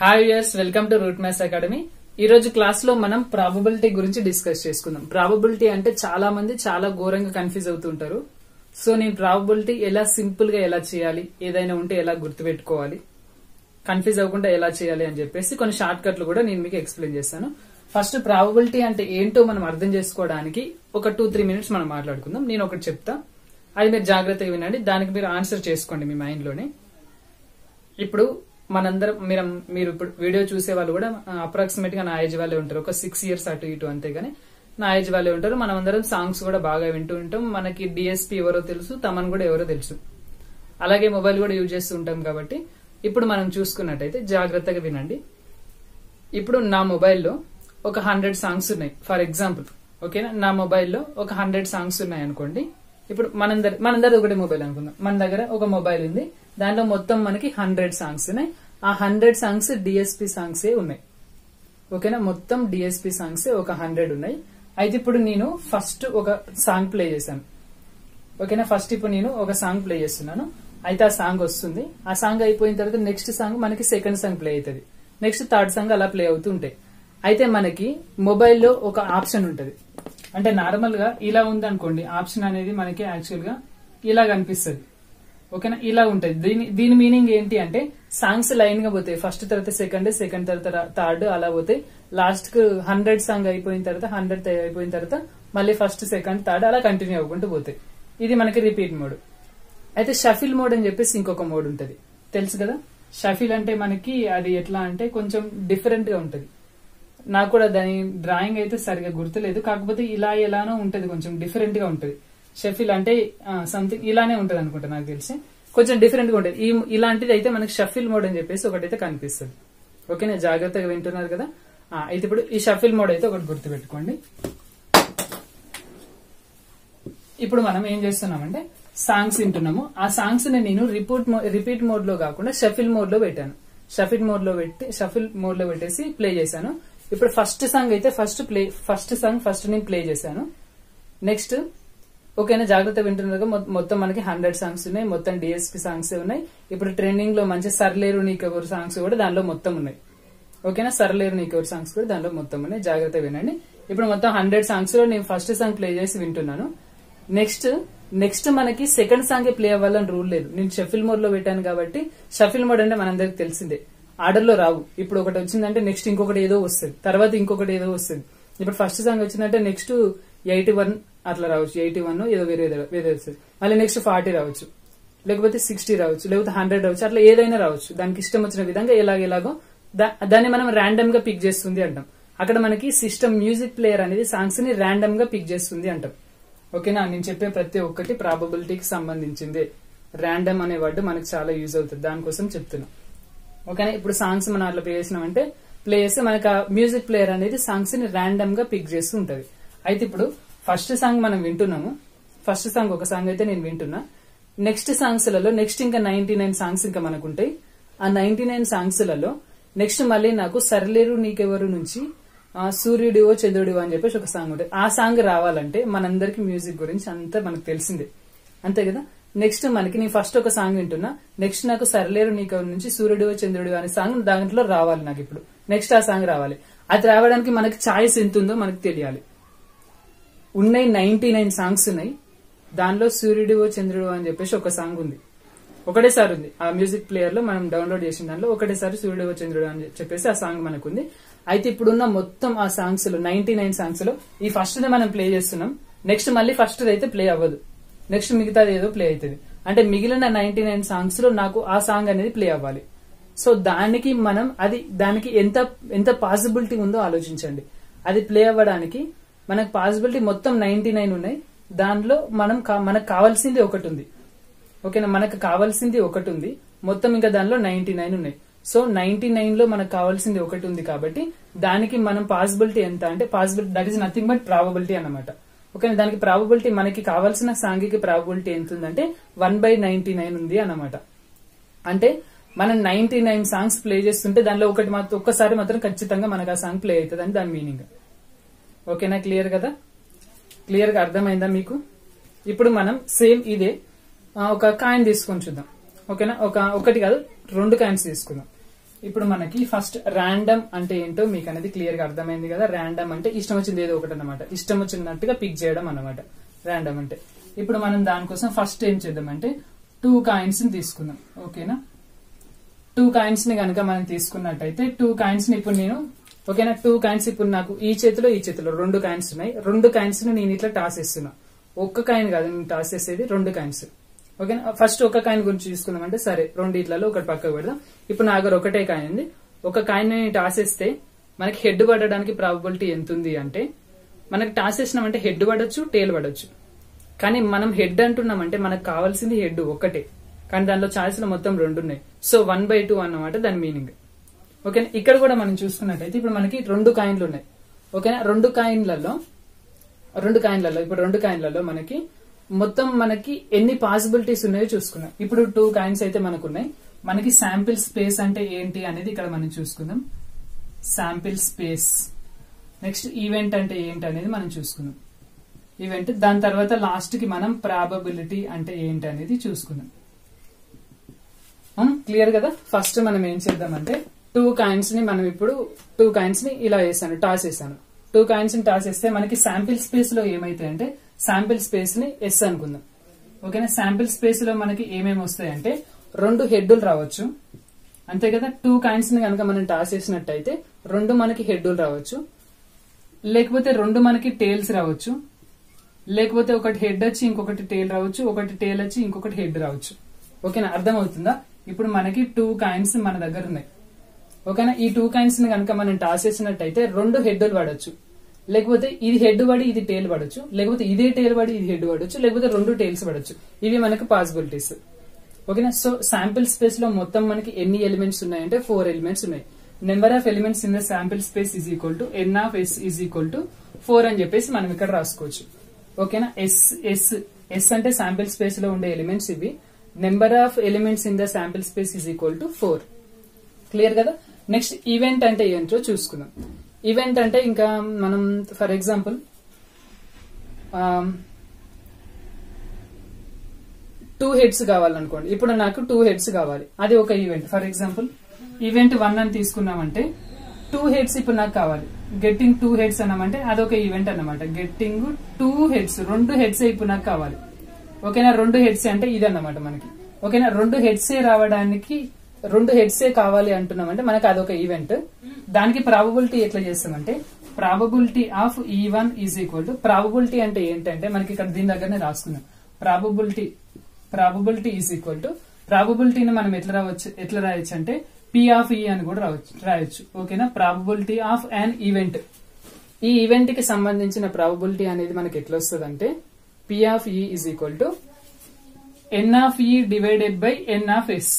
Hi yes welcome to Root Maths Academy ఈ రోజు క్లాస్లో మనం ప్రాబబిలిటీ గురించి డిస్కస్ చేసుకుందాం. ప్రాబబిలిటీ అంటే చాలా మంది చాలా ఘోరంగా కన్ఫ్యూజ్ అవుతుంటారు సో నేను ప్రాబబిలిటీ ఎలా సింపుల్గా ఎలా చేయాలి? ఏదైనా ఉంటే ఎలా గుర్తుపెట్టుకోవాలి? కన్ఫ్యూజ్ అవ్వకుండా ఎలా చేయాలి అని చెప్పేసి కొన్ని షార్ట్ కట్లు కూడా నేను మీకు ఎక్స్ప్లెయిన్ చేస్తాను. ఫస్ట్ ప్రాబబిలిటీ అంటే ఏంటో మనం అర్థం చేసుకోవడానికి ఒక టూ త్రీ మినిట్స్ మనం మాట్లాడుకుందాం. నేను ఒకటి చెప్తా. అది మీరు జాగ్రత్తగా వినండి. దానికి మీరు ఆన్సర్ చేసుకోండి మీ మైండ్లోనే. ఇప్పుడు మనందరం మీరు మీరు ఇప్పుడు వీడియో చూసే వాళ్ళు కూడా అప్రాక్సిమేట్గా నా ఏజ్ వాళ్ళే ఉంటారు. ఒక సిక్స్ ఇయర్స్ అటు ఇటు అంతే కానీ నా ఏజ్ వాళ్ళే ఉంటారు. మనం అందరం సాంగ్స్ కూడా బాగా వింటూ ఉంటాం. మనకి డిఎస్పీ ఎవరో తెలుసు తమన్ కూడా ఎవరో తెలుసు. అలాగే మొబైల్ కూడా యూజ్ చేస్తూ ఉంటాం కాబట్టి ఇప్పుడు మనం చూసుకున్నట్టయితే జాగ్రత్తగా వినండి. ఇప్పుడు నా మొబైల్లో ఒక హండ్రెడ్ సాంగ్స్ ఉన్నాయి. ఫర్ ఎగ్జాంపుల్ ఓకేనా? నా మొబైల్లో ఒక హండ్రెడ్ సాంగ్స్ ఉన్నాయి అనుకోండి ఇప్పుడు మనందరి మనందరి ఒకటే మొబైల్ అనుకుందాం. మన దగ్గర ఒక మొబైల్ ఉంది. దాంట్లో మొత్తం మనకి హండ్రెడ్ సాంగ్స్ ఉన్నాయి. ఆ హండ్రెడ్ సాంగ్స్ డిఎస్పి సాంగ్సే ఉన్నాయి. ఓకేనా మొత్తం డిఎస్పి సాంగ్స్ ఒక హండ్రెడ్ ఉన్నాయి. అయితే ఇప్పుడు నేను ఫస్ట్ ఒక సాంగ్ ప్లే చేశాను. ఓకేనా ఫస్ట్ ఇప్పుడు నేను ఒక సాంగ్ ప్లే చేస్తున్నాను. అయితే ఆ సాంగ్ వస్తుంది. ఆ సాంగ్ అయిపోయిన తర్వాత నెక్స్ట్ సాంగ్ మనకి సెకండ్ సాంగ్ ప్లే అవుతుంది. నెక్స్ట్ థర్డ్ సాంగ్ అలా ప్లే అవుతూ ఉంటాయి. అయితే మనకి మొబైల్లో ఒక ఆప్షన్ ఉంటుంది. అంటే నార్మల్గా ఇలా ఉంది అనుకోండి ఆప్షన్ అనేది మనకి యాక్చువల్గా ఇలా కనిపిస్తుంది. ఓకేనా? ఇలా ఉంటది. దీని దీని మీనింగ్ ఏంటి అంటే సాంగ్స్ లైన్గా పోతాయి. ఫస్ట్ తర్వాత సెకండ్ సెకండ్ తర్వాత థర్డ్ అలా పోతాయి. లాస్ట్కు హండ్రెడ్ సాంగ్ అయిపోయిన తర్వాత హండ్రెడ్ అయిపోయిన తర్వాత మళ్ళీ ఫస్ట్ సెకండ్ థర్డ్ అలా కంటిన్యూ అవ్వకుంటూ పోతాయి. ఇది మనకి రిపీట్ మోడ్ అయితే షఫిల్ మోడ్ అని చెప్పేసి ఇంకొక మోడ్ ఉంటది. తెలుసు కదా? షఫిల్ అంటే మనకి అది ఎట్లా అంటే కొంచెం డిఫరెంట్గా ఉంటది. నాకు కూడా దాని డ్రాయింగ్ అయితే సరిగా గుర్తులేదు. కాకపోతే ఇలా ఎలానో ఉంటది. కొంచెం డిఫరెంట్గా ఉంటది. షఫిల్ అంటే సంథింగ్ ఇలానే ఉంటది అనుకుంటా నాకు తెలిసి. కొంచెం డిఫరెంట్గా ఉంటది. ఈ ఇలాంటిది అయితే మనకి షఫిల్ మోడ్ అని చెప్పేసి ఒకటైతే కనిపిస్తుంది. ఓకేనా? జాగ్రత్తగా వింటున్నారు కదా? అయితే ఇప్పుడు ఈ షఫిల్ మోడ్ అయితే ఒకటి గుర్తుపెట్టుకోండి. ఇప్పుడు మనం ఏం చేస్తున్నామంటే సాంగ్స్ వింటున్నాము. ఆ సాంగ్స్ని నేను రిపీట్ రిపీట్ మోడ్లో కాకుండా షఫిల్ మోడ్లో పెట్టాను. షఫిల్ మోడ్లో పెట్టి షఫిల్ మోడ్లో పెట్టేసి ప్లే చేశాను. ఇప్పుడు ఫస్ట్ సాంగ్ అయితే first play first song first నేను ప్లే చేశాను. నెక్స్ట్ ఓకేనా జాగ్రత్త వింటున్నారు మొత్తం మనకి హండ్రెడ్ సాంగ్స్ ఉన్నాయి మొత్తం డిఎస్పి సాంగ్స్ ఉన్నాయి. ఇప్పుడు ట్రెండింగ్లో మంచి సర్లేరు నీకెవరు సాంగ్స్ కూడా దానిలో మొత్తం ఉన్నాయి. ఓకేనా సర్లేరు నీకెవరు సాంగ్స్ కూడా దానిలో మొత్తం ఉన్నాయి. జాగ్రత్త వినండి. ఇప్పుడు మొత్తం హండ్రెడ్ సాంగ్స్లో నేను ఫస్ట్ సాంగ్ ప్లే చేసి వింటున్నాను. నెక్స్ట్ నెక్స్ట్ మనకి సెకండ్ సాంగ్ ప్లే అవ్వాలని రూల్ లేదు. నేను షఫిల్ మోడ్లో పెట్టాను కాబట్టి షఫిల్ మోడ్ అంటే మనందరికి తెలిసిందే. ఆర్డర్లో రావు. ఇప్పుడు ఒకటి వచ్చిందంటే నెక్స్ట్ ఇంకొకటి ఏదో వస్తుంది. తర్వాత ఇంకొకటి ఏదో వస్తుంది. ఇప్పుడు ఫస్ట్ సాంగ్ వచ్చిందంటే నెక్స్ట్ ఎయిటీ వన్ అట్లా రావచ్చు ఎయిటీ వన్ ఏదో వేరే వేరే వస్తుంది. మళ్ళీ నెక్స్ట్ ఫార్టీ రావచ్చు. లేకపోతే సిక్స్టీ రావచ్చు లేకపోతే హండ్రెడ్ రావచ్చు అట్లా ఏదైనా రావచ్చు. దానికి ఇష్టం వచ్చిన విధంగా ఎలాగెలాగో దా- దాన్ని మనం ర్యాండమ్గా పిక్ చేస్తుంది అంటాం. అక్కడ మనకి సిస్టమ్ మ్యూజిక్ ప్లేయర్ అనేది సాంగ్స్ని ర్యాండమ్గా పిక్ చేస్తుంది అంటాం. ఓకేనా? నేను చెప్పే ప్రతి ఒక్కటి ప్రాబబిలిటీకి సంబంధించిందే. ర్యాండమ్ అనే వర్డ్ మనకి చాలా యూజ్ అవుతుంది. దానికోసం చెప్తున్నా. ఓకేనా? ఇప్పుడు సాంగ్స్ మనం అట్లా ప్లే చేసినామంటే ప్లే చేస్తే మనకి ఆ మ్యూజిక్ ప్లేయర్ అనేది సాంగ్స్ని ర్యాండమ్గా పిక్ చేస్తూ ఉంటది. అయితే ఇప్పుడు ఫస్ట్ సాంగ్ మనం వింటున్నాము. ఫస్ట్ సాంగ్ ఒక సాంగ్ అయితే నేను వింటున్నా. నెక్స్ట్ సాంగ్స్లలో నెక్స్ట్ ఇంకా నైన్టీ నైన్ సాంగ్స్ ఇంకా మనకు ఉంటాయి ఆ నైన్టీ నైన్ సాంగ్స్లలో నెక్స్ట్ మళ్ళీ నాకు సర్లేరు నీకెవరు నుంచి సూర్యుడివో చంద్రుడివో అని చెప్పేసి ఒక సాంగ్ ఉంటుంది. ఆ సాంగ్ రావాలంటే మనందరికి మ్యూజిక్ గురించి అంతా మనకు తెలిసిందే. అంతే కదా? నెక్స్ట్ మనకి నేను ఫస్ట్ ఒక సాంగ్ వింటున్నా. నెక్స్ట్ నాకు సర్లేరు నీకెవరు నుంచి సూర్యుడివో చంద్రుడివో అనే సాంగ్ దాంట్లో రావాలి నాకు ఇప్పుడు. నెక్స్ట్ ఆ సాంగ్ రావాలి. అది రావడానికి మనకి ఛాయిస్ ఎంత ఉందో మనకు తెలియాలి. ఉన్నాయి నైన్టీ నైన్ సాంగ్స్ ఉన్నాయి. దానిలో సూర్యుడు చంద్రుడు అని చెప్పేసి ఒక సాంగ్ ఉంది. ఒకటేసారి ఉంది. ఆ మ్యూజిక్ ప్లేయర్లో మనం డౌన్లోడ్ చేసిన దానిలో ఒకటేసారి సూర్యుడు చంద్రుడు అని చెప్పేసి ఆ సాంగ్ మనకు ఉంది అయితే ఇప్పుడున్న మొత్తం ఆ సాంగ్స్లో నైన్టీ నైన్ సాంగ్స్లో ఈ ఫస్ట్ మనం ప్లే చేస్తున్నాం. నెక్స్ట్ మళ్ళీ ఫస్ట్ అయితే ప్లే అవ్వదు. నెక్స్ట్ మిగతాది ఏదో ప్లే అవుతుంది అంటే మిగిలిన నైన్టీ నైన్ సాంగ్స్లో నాకు ఆ సాంగ్ అనేది ప్లే అవ్వాలి. సో దానికి మనం అది దానికి ఎంత ఎంత పాసిబిలిటీ ఉందో ఆలోచించండి. అది ప్లే అవ్వడానికి మనకు పాసిబిలిటీ మొత్తం నైన్టీ నైన్ ఉన్నాయి. దానిలో మనం మనకు కావాల్సింది ఒకటి ఉంది ఓకేనా? మనకు కావాల్సింది ఒకటి ఉంది మొత్తం ఇంకా దానిలో నైన్టీ నైన్ ఉన్నాయి. సో నైన్టీ నైన్లో మనకు కావాల్సింది ఒకటి ఉంది కాబట్టి దానికి మనం పాసిబిలిటీ ఎంత అంటే possibility that is nothing but probability అనమాట ఓకేనా? దానికి ప్రాబబిలిటీ మనకి కావాల్సిన సాంఘిక ప్రాబబిలిటీ ఎంత ఉందంటే వన్ బై నైన్టీ నైన్ ఉంది అన్నమాట. అంటే మనం నైన్టీ నైన్ సాంగ్స్ ప్లే చేస్తుంటే దానిలో ఒకటి మాత్రం ఒక్కసారి మాత్రం ఖచ్చితంగా మనకు ఆ సాంగ్ ప్లే అవుతుంది అని దాని మీనింగ్ ఓకేనా? క్లియర్ కదా? క్లియర్గా అర్థమైందా మీకు? ఇప్పుడు మనం సేమ్ ఇదే ఒక కాయిన్ తీసుకొని చూద్దాం. ఓకేనా? ఒక ఒకటి కాదు రెండు కాయిన్స్ తీసుకుందాం. ఇప్పుడు మనకి ఫస్ట్ ర్యాండమ్ అంటే ఏంటో మీకు అనేది క్లియర్గా అర్థమైంది కదా. ర్యాండమ్ అంటే ఇష్టం వచ్చింది ఏదో ఒకటి అనమాట ఇష్టం వచ్చినట్టుగా పిక్ చేయడం అనమాట ర్యాండమ్ అంటే. ఇప్పుడు మనం దానికోసం ఫస్ట్ ఏం చేద్దామంటే టూ కాయిన్స్ని తీసుకుందాం. ఓకేనా? టూ కాయిన్స్ని కనుక మనం తీసుకున్నట్టయితే టూ కాయిన్స్ని ఇప్పుడు నేను ఓకేనా? టూ కాయిన్స్ ఇప్పుడు నాకు ఈ చేతిలో ఈ చేతిలో. రెండు కాయిన్స్ ఉన్నాయి. రెండు కాయిన్స్ నేను ఇట్లా టాస్ ఇస్తున్నా ఒక్క కాయిన్ కాదు నేను టాస్ చేసేది రెండు కాయిన్స్ ఓకేనా? ఫస్ట్ ఒక కాయిన్ గురించి చూసుకుందామంటే అంటే సరే రెండిట్లలో ఒకటి పక్కకు పెడదాం. ఇప్పుడు నా దగ్గర ఒకటే కాయిన్ ఉంది. ఒక కాయిన్ నేను టాస్ వేస్తే మనకి హెడ్ పడడానికి ప్రాబబిలిటీ ఎంత ఉంది అంటే మనకి టాస్ చేసినామంటే హెడ్ పడొచ్చు టేల్ పడొచ్చు. కానీ మనం హెడ్ అంటున్నామంటే మనకు కావాల్సింది హెడ్ ఒక్కటే. కానీ దానిలో ఛాయిస్లు మొత్తం రెండు ఉన్నాయి. సో వన్ బై టూ అన్నమాట దాని మీనింగ్ ఓకేనా? ఇక్కడ కూడా మనం చూసుకున్నట్టయితే ఇప్పుడు మనకి రెండు కాయిన్లు ఉన్నాయి. ఓకేనా? రెండు కాయిన్లలో రెండు కాయిన్లలో ఇప్పుడు రెండు కాయిన్లలో మనకి మొత్తం మనకి ఎన్ని పాసిబిలిటీస్ ఉన్నాయో చూసుకున్నాం ఇప్పుడు టూ కాయిన్స్ అయితే మనకు ఉన్నాయి మనకి శాంపిల్ స్పేస్ అంటే ఏంటి అనేది ఇక్కడ మనం చూసుకుందాం. శాంపిల్ స్పేస్ నెక్స్ట్ ఈవెంట్ అంటే ఏంటి అనేది మనం చూసుకుందాం. ఈవెంట్ దాని తర్వాత లాస్ట్కి మనం ప్రాబబిలిటీ అంటే ఏంటి అనేది చూసుకుందాం. Hmm? క్లియర్ కదా? ఫస్ట్ మనం ఏం చేద్దామంటే టూ కాయిన్స్ని మనం ఇప్పుడు టూ కాయిన్స్ని ఇలా వేసాను టాస్ వేసాను టూ కాయిన్స్ని టాస్ వేస్తే మనకి శాంపిల్ స్పేస్లో ఏమైతే అంటే శాంపిల్ స్పేస్ని ఎస్ అనుకుందాం. ఓకేనా శాంపిల్ స్పేస్లో మనకి ఏమేమి వస్తాయంటే రెండు హెడ్లు రావచ్చు. అంతే కదా? టూ కాయిన్స్ని కనుక మనం టాస్ చేసినట్టయితే రెండు మనకి హెడ్లు రావచ్చు. లేకపోతే రెండు మనకి టేల్స్ రావచ్చు. లేకపోతే ఒకటి హెడ్ వచ్చి ఇంకొకటి టేల్ రావచ్చు ఒకటి టేల్ వచ్చి ఇంకొకటి హెడ్ రావచ్చు. ఓకేనా అర్థమవుతుందా? ఇప్పుడు మనకి టూ కాయిన్స్ మన దగ్గర ఉన్నాయి. ఓకేనా? ఈ టూ కాయిన్స్ని కనుక మనం టాస్ చేసినట్టయితే రెండు హెడ్లు పడవచ్చు లేకపోతే ఇది హెడ్ పడి ఇది టేల్ పడవచ్చు లేకపోతే ఇదే టేల్ పడి ఇది హెడ్ పడవచ్చు లేకపోతే రెండు టేల్స్ పడవచ్చు ఇవి మనకు పాసిబిలిటీస్ ఓకేనా? సో శాంపిల్ స్పేస్లో మొత్తం మనకి ఎన్ని ఎలిమెంట్స్ ఉన్నాయంటే ఫోర్ ఎలిమెంట్స్ ఉన్నాయి. Number of elements in the sample space is equal to N of S is equal to four అని చెప్పేసి మనం ఇక్కడ రాసుకోవచ్చు. ఓకేనా? ఎస్ ఎస్ ఎస్ అంటే శాంపిల్ స్పేస్లో ఉండే ఎలిమెంట్స్ ఇవి. Number of elements in the sample space is equal to four clear కదా? నెక్స్ట్ ఈవెంట్ అంటే ఏంటో చూసుకుందాం. ఈవెంట్ అంటే ఇంకా మనం ఫర్ ఎగ్జాంపుల్ టూ హెడ్స్ కావాలనుకోండి. ఇప్పుడు నాకు టూ హెడ్స్ కావాలి. అది ఒక event for example event one అని తీసుకున్నామంటే టూ హెడ్స్ ఇప్పుడు నాకు కావాలి. గెట్టింగ్ టూ హెడ్స్ అన్నామంటే అదొక ఈవెంట్ అన్నమాట. గెట్టింగ్ టూ హెడ్స్ రెండు హెడ్స్ ఇప్పుడు నాకు కావాలి. ఓకేనా? రెండు హెడ్స్ అంటే ఇది అన్నమాట మనకి. ఓకేనా? రెండు హెడ్సే రావడానికి రెండు హెడ్సే కావాలి అంటున్నాం అంటే మనకి అదొక ఈవెంట్ దానికి ప్రాబబిలిటీ ఎట్లా చేస్తామంటే probability of E one is equal to probability అంటే ఏంటంటే మనకి ఇక్కడ దీని దగ్గరనే రాసుకున్నాం probability probability is equal to ప్రాబబిలిటీని మనం ఎట్లా రావచ్చు ఎట్లా రాయొచ్చు అంటే పి ఆఫ్ ఈ అని కూడా రావచ్చు రాయొచ్చు. ఓకేనా ప్రాబబిలిటీ ఆఫ్ అన్ ఈవెంట్ ఈ ఈవెంట్కి సంబంధించిన ప్రాబబిలిటీ అనేది మనకి ఎట్లా వస్తుంది అంటే P of E is equal to n of E divided by n of S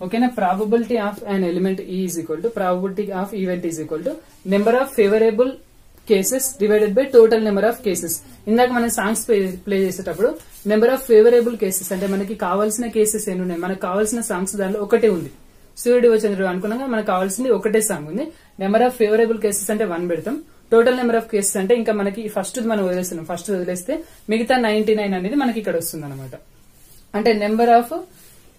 ఓకేనా probability of an element is equal to probability of event is equal to number of favourable cases divided by total number of cases ఇందాక మనం songs play చేసేటప్పుడు number of favourable cases అంటే మనకి కావాల్సిన cases ఎన్ని ఉన్నాయి? మనకు కావాల్సిన సాంగ్స్ దానిలో ఒకటే ఉంది. సూర్యుడు చంద్రుడు అనుకున్నాగా మనకు కావాల్సింది ఒకటే సాంగ్ ఉంది. నెంబర్ ఆఫ్ ఫేవరబుల్ కేసెస్ అంటే వన్ పెడతాం. టోటల్ నెంబర్ ఆఫ్ కేసెస్ అంటే ఇంకా మనకి ఫస్ట్ మనం వదిలేస్తున్నాం. ఫస్ట్ వదిలేస్తే మిగతా నైన్టీ అనేది మనకి ఇక్కడ వస్తుంది అంటే number of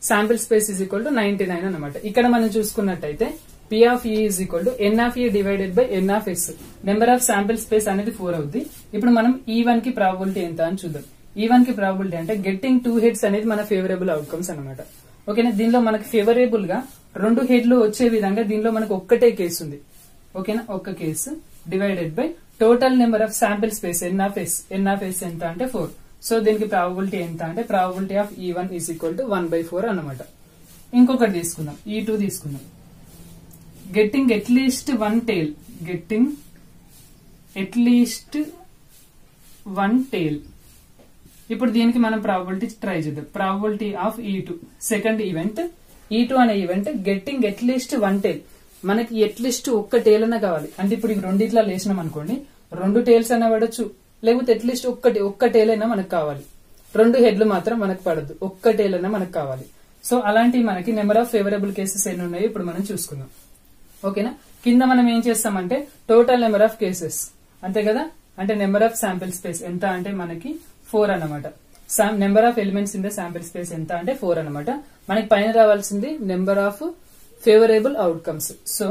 sample space is equal to ninety nine అనమాట ఇక్కడ మనం చూసుకున్నట్టయితే P of E is equal to n of E divided by n of S number of sample space అనేది ఫోర్ అవుద్ది. ఇప్పుడు మనం e ఈ వన్కి ప్రాబిలిటీ ఎంత అని చూద్దాం. E ఈ వన్కి ప్రాబిలిటీ అంటే గెట్టింగ్ టూ హెడ్స్ అనేది మన ఫేవరబుల్ అవుట్కమ్స్ అనమాట ఓకేనా? దీనిలో మనకి ఫేవరబుల్గా రెండు హెడ్లు వచ్చే విధంగా దీనిలో మనకు ఒక్కటే కేసు ఉంది. ఓకేనా? ఒక్క case divided by total number of sample space n of S n of S ఎంత అంటే ఫోర్ సో దీనికి ప్రాబబిలిటీ ఎంత అంటే probability of E one is equal to one by four అనమాట ఇంకొకటి తీసుకుందాం. E ఈ టూ తీసుకుందాం. Getting at least one tail getting at least one tail ఇప్పుడు దీనికి మనం ప్రాబిలిటీ ట్రై చేద్దాం. Probability of E two second event E two అనే event getting at least one tail మనకి ఎట్లీస్ట్ ఒక్క టేల్ అన్న కావాలి. అంటే ఇప్పుడు రెండిట్లా లేచినాం అనుకోండి రెండు టేల్స్ అన్న పడచ్చు. లేకపోతే అట్లీస్ట్ ఒక్కటి ఒక్కటేలైనా మనకు కావాలి. రెండు హెడ్లు మాత్రం మనకు పడద్దు ఒక్క మనకు కావాలి. సో అలాంటి మనకి నెంబర్ ఆఫ్ ఫేవరబుల్ కేసెస్ ఎన్ని ఉన్నాయో ఇప్పుడు మనం చూసుకుందాం. ఓకేనా? కింద మనం ఏం చేస్తామంటే టోటల్ నెంబర్ ఆఫ్ కేసెస్. అంతే కదా? అంటే నెంబర్ ఆఫ్ శాంపిల్ స్పేస్ ఎంత అంటే మనకి ఫోర్ అనమాట number of elements in the sample space ఎంత అంటే ఫోర్ అనమాట మనకి పైన రావాల్సింది number of favourable outcomes. So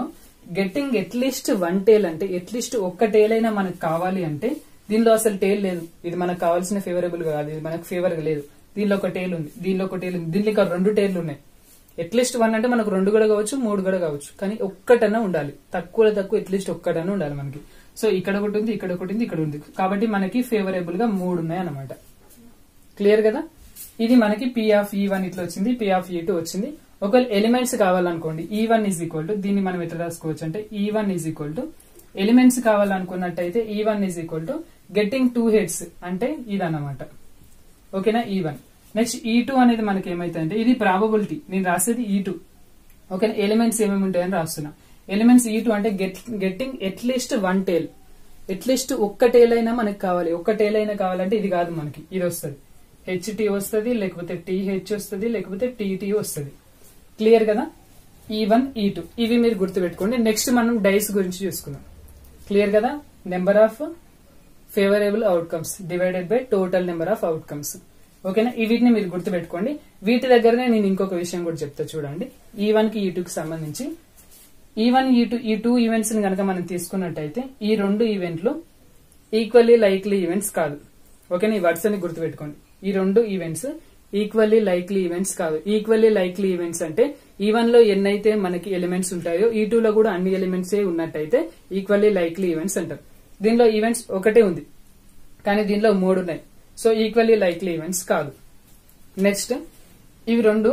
getting at least one tail అంటే ఎట్లీస్ట్ ఒక్క టేల్ అయినా మనకు కావాలి అంటే దీనిలో అసలు టేల్ లేదు. ఇది మనకు కావాల్సిన ఫేవరబుల్ కాదు. ఇది మనకు ఫేవర్ లేదు. దీనిలో ఒక టేల్ ఉంది. దీనిలో ఒక టేల్ ఉంది. దీనిలో ఇంకా రెండు టేర్లు ఉన్నాయి. అట్లీస్ట్ వన్ అంటే మనకు రెండు కూడా కావచ్చు మూడు కూడా కావచ్చు. కానీ ఒక్కటన్నా ఉండాలి. తక్కువ తక్కువ అట్లీస్ట్ ఒక్కటన్నా ఉండాలి మనకి. సో ఇక్కడ ఒకటి ఉంది ఇక్కడ ఒకటి ఉంది ఇక్కడ ఉంది. కాబట్టి మనకి ఫేవరబుల్గా మూడు ఉన్నాయి అనమాట క్లియర్ కదా? ఇది మనకి పి ఆఫ్ ఈ వన్ ఇట్లా వచ్చింది పి ఆఫ్ ఈ టూ వచ్చింది. ఒకవేళ ఎలిమెంట్స్ కావాలనుకోండి E one is equal to దీన్ని మనం ఎట్లా రాసుకోవచ్చు అంటే E one is equal to elements కావాలనుకున్నట్టయితే E one is equal to getting two heads అంటే ఇదన్నమాట. ఓకేనా E one next E two అనేది మనకి ఏమైతుందంటే అంటే ఇది ప్రాబబిలిటీ నేను రాసేది ఈ టూ ఓకేనా ఎలిమెంట్స్ ఏమేమి ఉంటాయని రాస్తున్నా. ఎలిమెంట్స్ ఈ టూ అంటే get getting at least one tail at least ఒక్క టేల్ అయినా మనకి కావాలి. ఒక్క టేల్ అయినా కావాలంటే ఇది కాదు మనకి. ఇది వస్తుంది. హెచ్టి వస్తుంది లేకపోతే టీహెచ్ వస్తుంది లేకపోతే టీటీ వస్తుంది. క్లియర్ కదా? ఈ వన్ ఈ టూ ఇవి మీరు గుర్తుపెట్టుకోండి. నెక్స్ట్ మనం డైస్ గురించి చూసుకుందాం. క్లియర్ కదా? Number of favourable outcomes divided by total number of outcomes ఓకేనా ఈ వీటిని మీరు గుర్తుపెట్టుకోండి. వీటి దగ్గరనే నేను ఇంకొక విషయం కూడా చెప్తా చూడండి. E ఈ వన్కి e ఈ టూ కి సంబంధించి. E one E two E two ఈవెంట్స్ని కనుక మనం తీసుకున్నట్టయితే ఈ రెండు ఈవెంట్లు ఈక్వల్లీ లైక్లీ ఈవెంట్స్ కాదు. ఓకేనా ఈ వర్డ్స్ అని గుర్తుపెట్టుకోండి. ఈ రెండు ఈవెంట్స్ ఈక్వల్లీ లైక్లీ ఈవెంట్స్ కాదు. ఈక్వల్లీ లైక్లీ ఈవెంట్స్ అంటే e ఈ వన్లో ఎన్నైతే మనకి ఎలిమెంట్స్ ఉంటాయో ఈ టూ లో కూడా అన్ని ఎలిమెంట్సే ఉన్నట్టయితే ఈక్వల్లీ లైక్లీ ఈవెంట్స్ అంటారు. దీనిలో ఈవెంట్స్ ఒకటే ఉంది. కానీ దీనిలో మూడు ఉన్నాయి సో ఈక్వల్లీ లైక్లీ ఈవెంట్స్ కాదు. నెక్స్ట్ ఇవి రెండు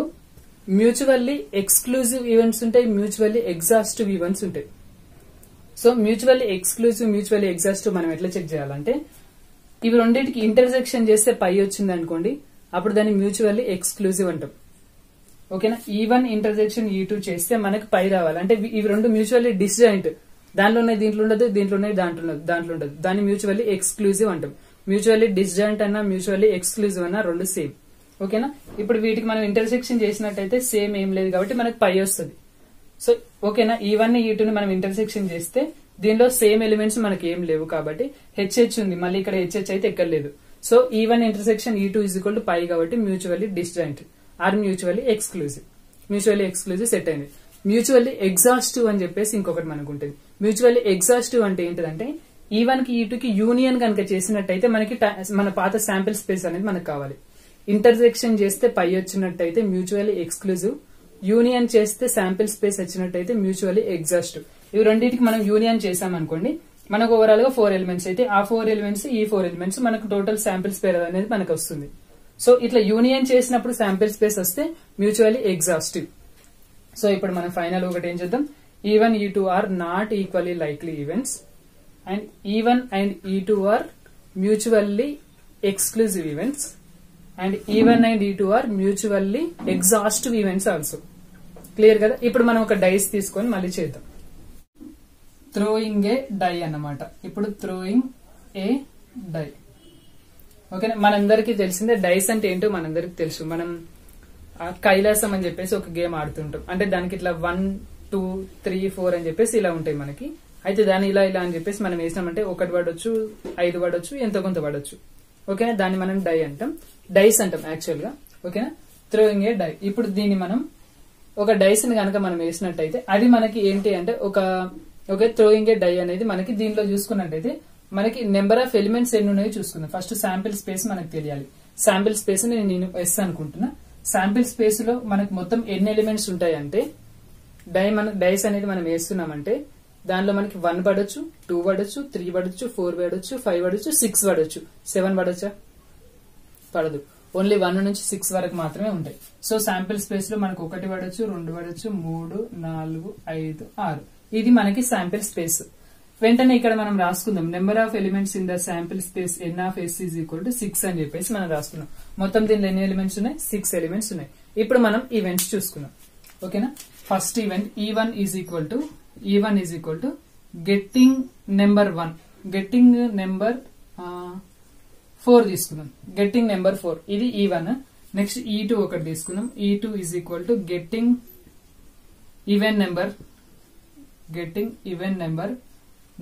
మ్యూచువల్లీ ఎక్స్క్లూజివ్ ఈవెంట్స్ ఉంటాయి మ్యూచువల్లీ ఎగ్జాస్టివ్ ఈవెంట్స్ ఉంటాయి. So mutually exclusive mutually exhaustive మనం ఎట్లా చెక్ చేయాలంటే ఇవి రెండింటికి ఇంటర్సెక్షన్ చేస్తే పై వచ్చింది అనుకోండి అప్పుడు దాన్ని మ్యూచువల్లీ ఎక్స్క్లూజివ్ అంటాం. ఓకేనా E one intersection E two చేస్తే మనకు పై రావాలి. అంటే ఇవి రెండు మ్యూచువల్లీ డిస్జాయింట్ దాంట్లో ఉన్నాయి దీంట్లో ఉండదు దీంట్లో ఉన్నాయి దాంట్లో ఉండదు దాంట్లో ఉండదు. దాన్ని మ్యూచువల్లీ ఎక్స్క్లూజివ్ అంటాం. మ్యూచువల్లీ డిస్జాయింట్ అన్నా మ్యూచువల్లీ ఎక్స్క్లూజివ్ అన్నా రెండు సేమ్ ఓకేనా? ఇప్పుడు వీటికి మనం ఇంటర్సెక్షన్ చేసినట్టయితే సేమ్ ఏం లేదు కాబట్టి మనకి పై వస్తుంది. సో ఓకేనా? ఇవన్నీ వీటిని ఈ టూని మనం ఇంటర్సెక్షన్ చేస్తే దీనిలో సేమ్ ఎలిమెంట్స్ మనకి ఏం లేవు కాబట్టి హెచ్హెచ్ ఉంది. మళ్ళీ ఇక్కడ హెచ్హెచ్ అయితే ఎక్కడ లేదు. So E one intersection E two is equal to phi కాబట్టి mutually disjoint or mutually exclusive mutually exclusive set అయింది మ్యూచువల్లీ ఎగ్జాస్టివ్ అని చెప్పేసి ఇంకొకటి మనకు ఉంటుంది. మ్యూచువల్లీ ఎగ్జాస్టివ్ అంటే ఏంటిదంటే e ఈ వన్కి e ఈ టూ కి యూనియన్ కనుక చేసినట్టయితే మనకి మన పాత శాంపిల్ స్పేస్ అనేది మనకు కావాలి. ఇంటర్సెక్షన్ చేస్తే పై వచ్చినట్టయితే మ్యూచువల్లీ ఎక్స్క్లూజివ్ యూనియన్ చేస్తే శాంపిల్ స్పేస్ వచ్చినట్టయితే మ్యూచువల్లీ ఎగ్జాస్టివ్ ఇవి రెండింటికి మనం యూనియన్ చేసాం అనుకోండి మనకు ఓవరాల్గా ఫోర్ ఎలిమెంట్స్ అయితే ఆ ఫోర్ ఎలిమెంట్స్ ఈ ఫోర్ ఎలిమెంట్స్ మనకు టోటల్ శాంపిల్ స్పేస్ అనేది మనకు వస్తుంది. సో ఇట్లా యూనియన్ చేసినప్పుడు శాంపిల్ స్పేస్ వస్తే మ్యూచువల్లీ ఎగ్జాస్టివ్ సో ఇప్పుడు మనం ఫైనల్ ఒకటి ఏం చేద్దాం? E one E two are not equally likely events and E one and E two are mutually exclusive events and E one and E two are mutually exhaustive events also clear కదా? ఇప్పుడు మనం ఒక dice తీసుకొని మళ్ళీ చేద్దాం. Throwing a die అన్నమాట. ఇప్పుడు throwing a die ఓకేనా మనందరికీ తెలిసిందే డైస్ అంటే ఏంటో మనందరికి తెలుసు. మనం కైలాసం అని చెప్పేసి ఒక గేమ్ ఆడుతుంటాం. అంటే దానికి ఇట్లా వన్ టూ త్రీ ఫోర్ అని చెప్పేసి ఇలా ఉంటాయి మనకి. అయితే దాన్ని ఇలా ఇలా అని చెప్పేసి మనం వేసినామంటే ఒకటి పడవచ్చు ఐదు పడవచ్చు ఎంత కొంత పడవచ్చు ఓకేనా? దాన్ని మనం డై అంటాం. డైస్ అంటాం యాక్చువల్గా. ఓకేనా? థ్రోయింగ్ ఏ డై ఇప్పుడు దీన్ని మనం ఒక డైస్ని కనుక మనం వేసినట్టయితే అది మనకి ఏంటి అంటే ఒక ఒక థ్రోయింగ్ ఏ డై అనేది మనకి దీనిలో చూసుకున్నట్టయితే మనకి నెంబర్ ఆఫ్ ఎలిమెంట్స్ ఎన్ని ఉన్నాయో చూసుకుందాం. ఫస్ట్ శాంపిల్ స్పేస్ మనకు తెలియాలి. శాంపిల్ స్పేస్ నేను ఎస్ అనుకుంటున్నా. శాంపిల్ స్పేస్లో మనకి మొత్తం ఎన్ని ఎలిమెంట్స్ ఉంటాయంటే డై మన డైస్ అనేది మనం వేస్తున్నామంటే దానిలో మనకి వన్ పడొచ్చు టూ పడొచ్చు త్రీ పడొచ్చు ఫోర్ పడొచ్చు ఫైవ్ పడొచ్చు సిక్స్ పడొచ్చు. సెవెన్ పడొచ్చా? పడదు. ఓన్లీ వన్ నుంచి సిక్స్ వరకు మాత్రమే ఉంటాయి. సో శాంపిల్ స్పేస్లో మనకు ఒకటి పడొచ్చు రెండు పడొచ్చు మూడు నాలుగు ఐదు ఆరు. ఇది మనకి శాంపిల్ స్పేస్ వెంటనే ఇక్కడ మనం రాసుకుందాం. Number of elements in the sample space n of S is equal to six అని చెప్పేసి మనం రాసుకున్నాం. మొత్తం దీనిలో ఎన్ని ఎలిమెంట్స్ ఉన్నాయి? సిక్స్ ఎలిమెంట్స్ ఉన్నాయి. ఇప్పుడు మనం ఈవెంట్స్ చూసుకుందాం. ఓకేనా first event E one is equal to E one is equal to getting number one getting number four తీసుకుందాం. గెట్టింగ్ నెంబర్ ఫోర్ ఇది E one next E two ఒకటి తీసుకుందాం. E two is equal to getting even number getting even number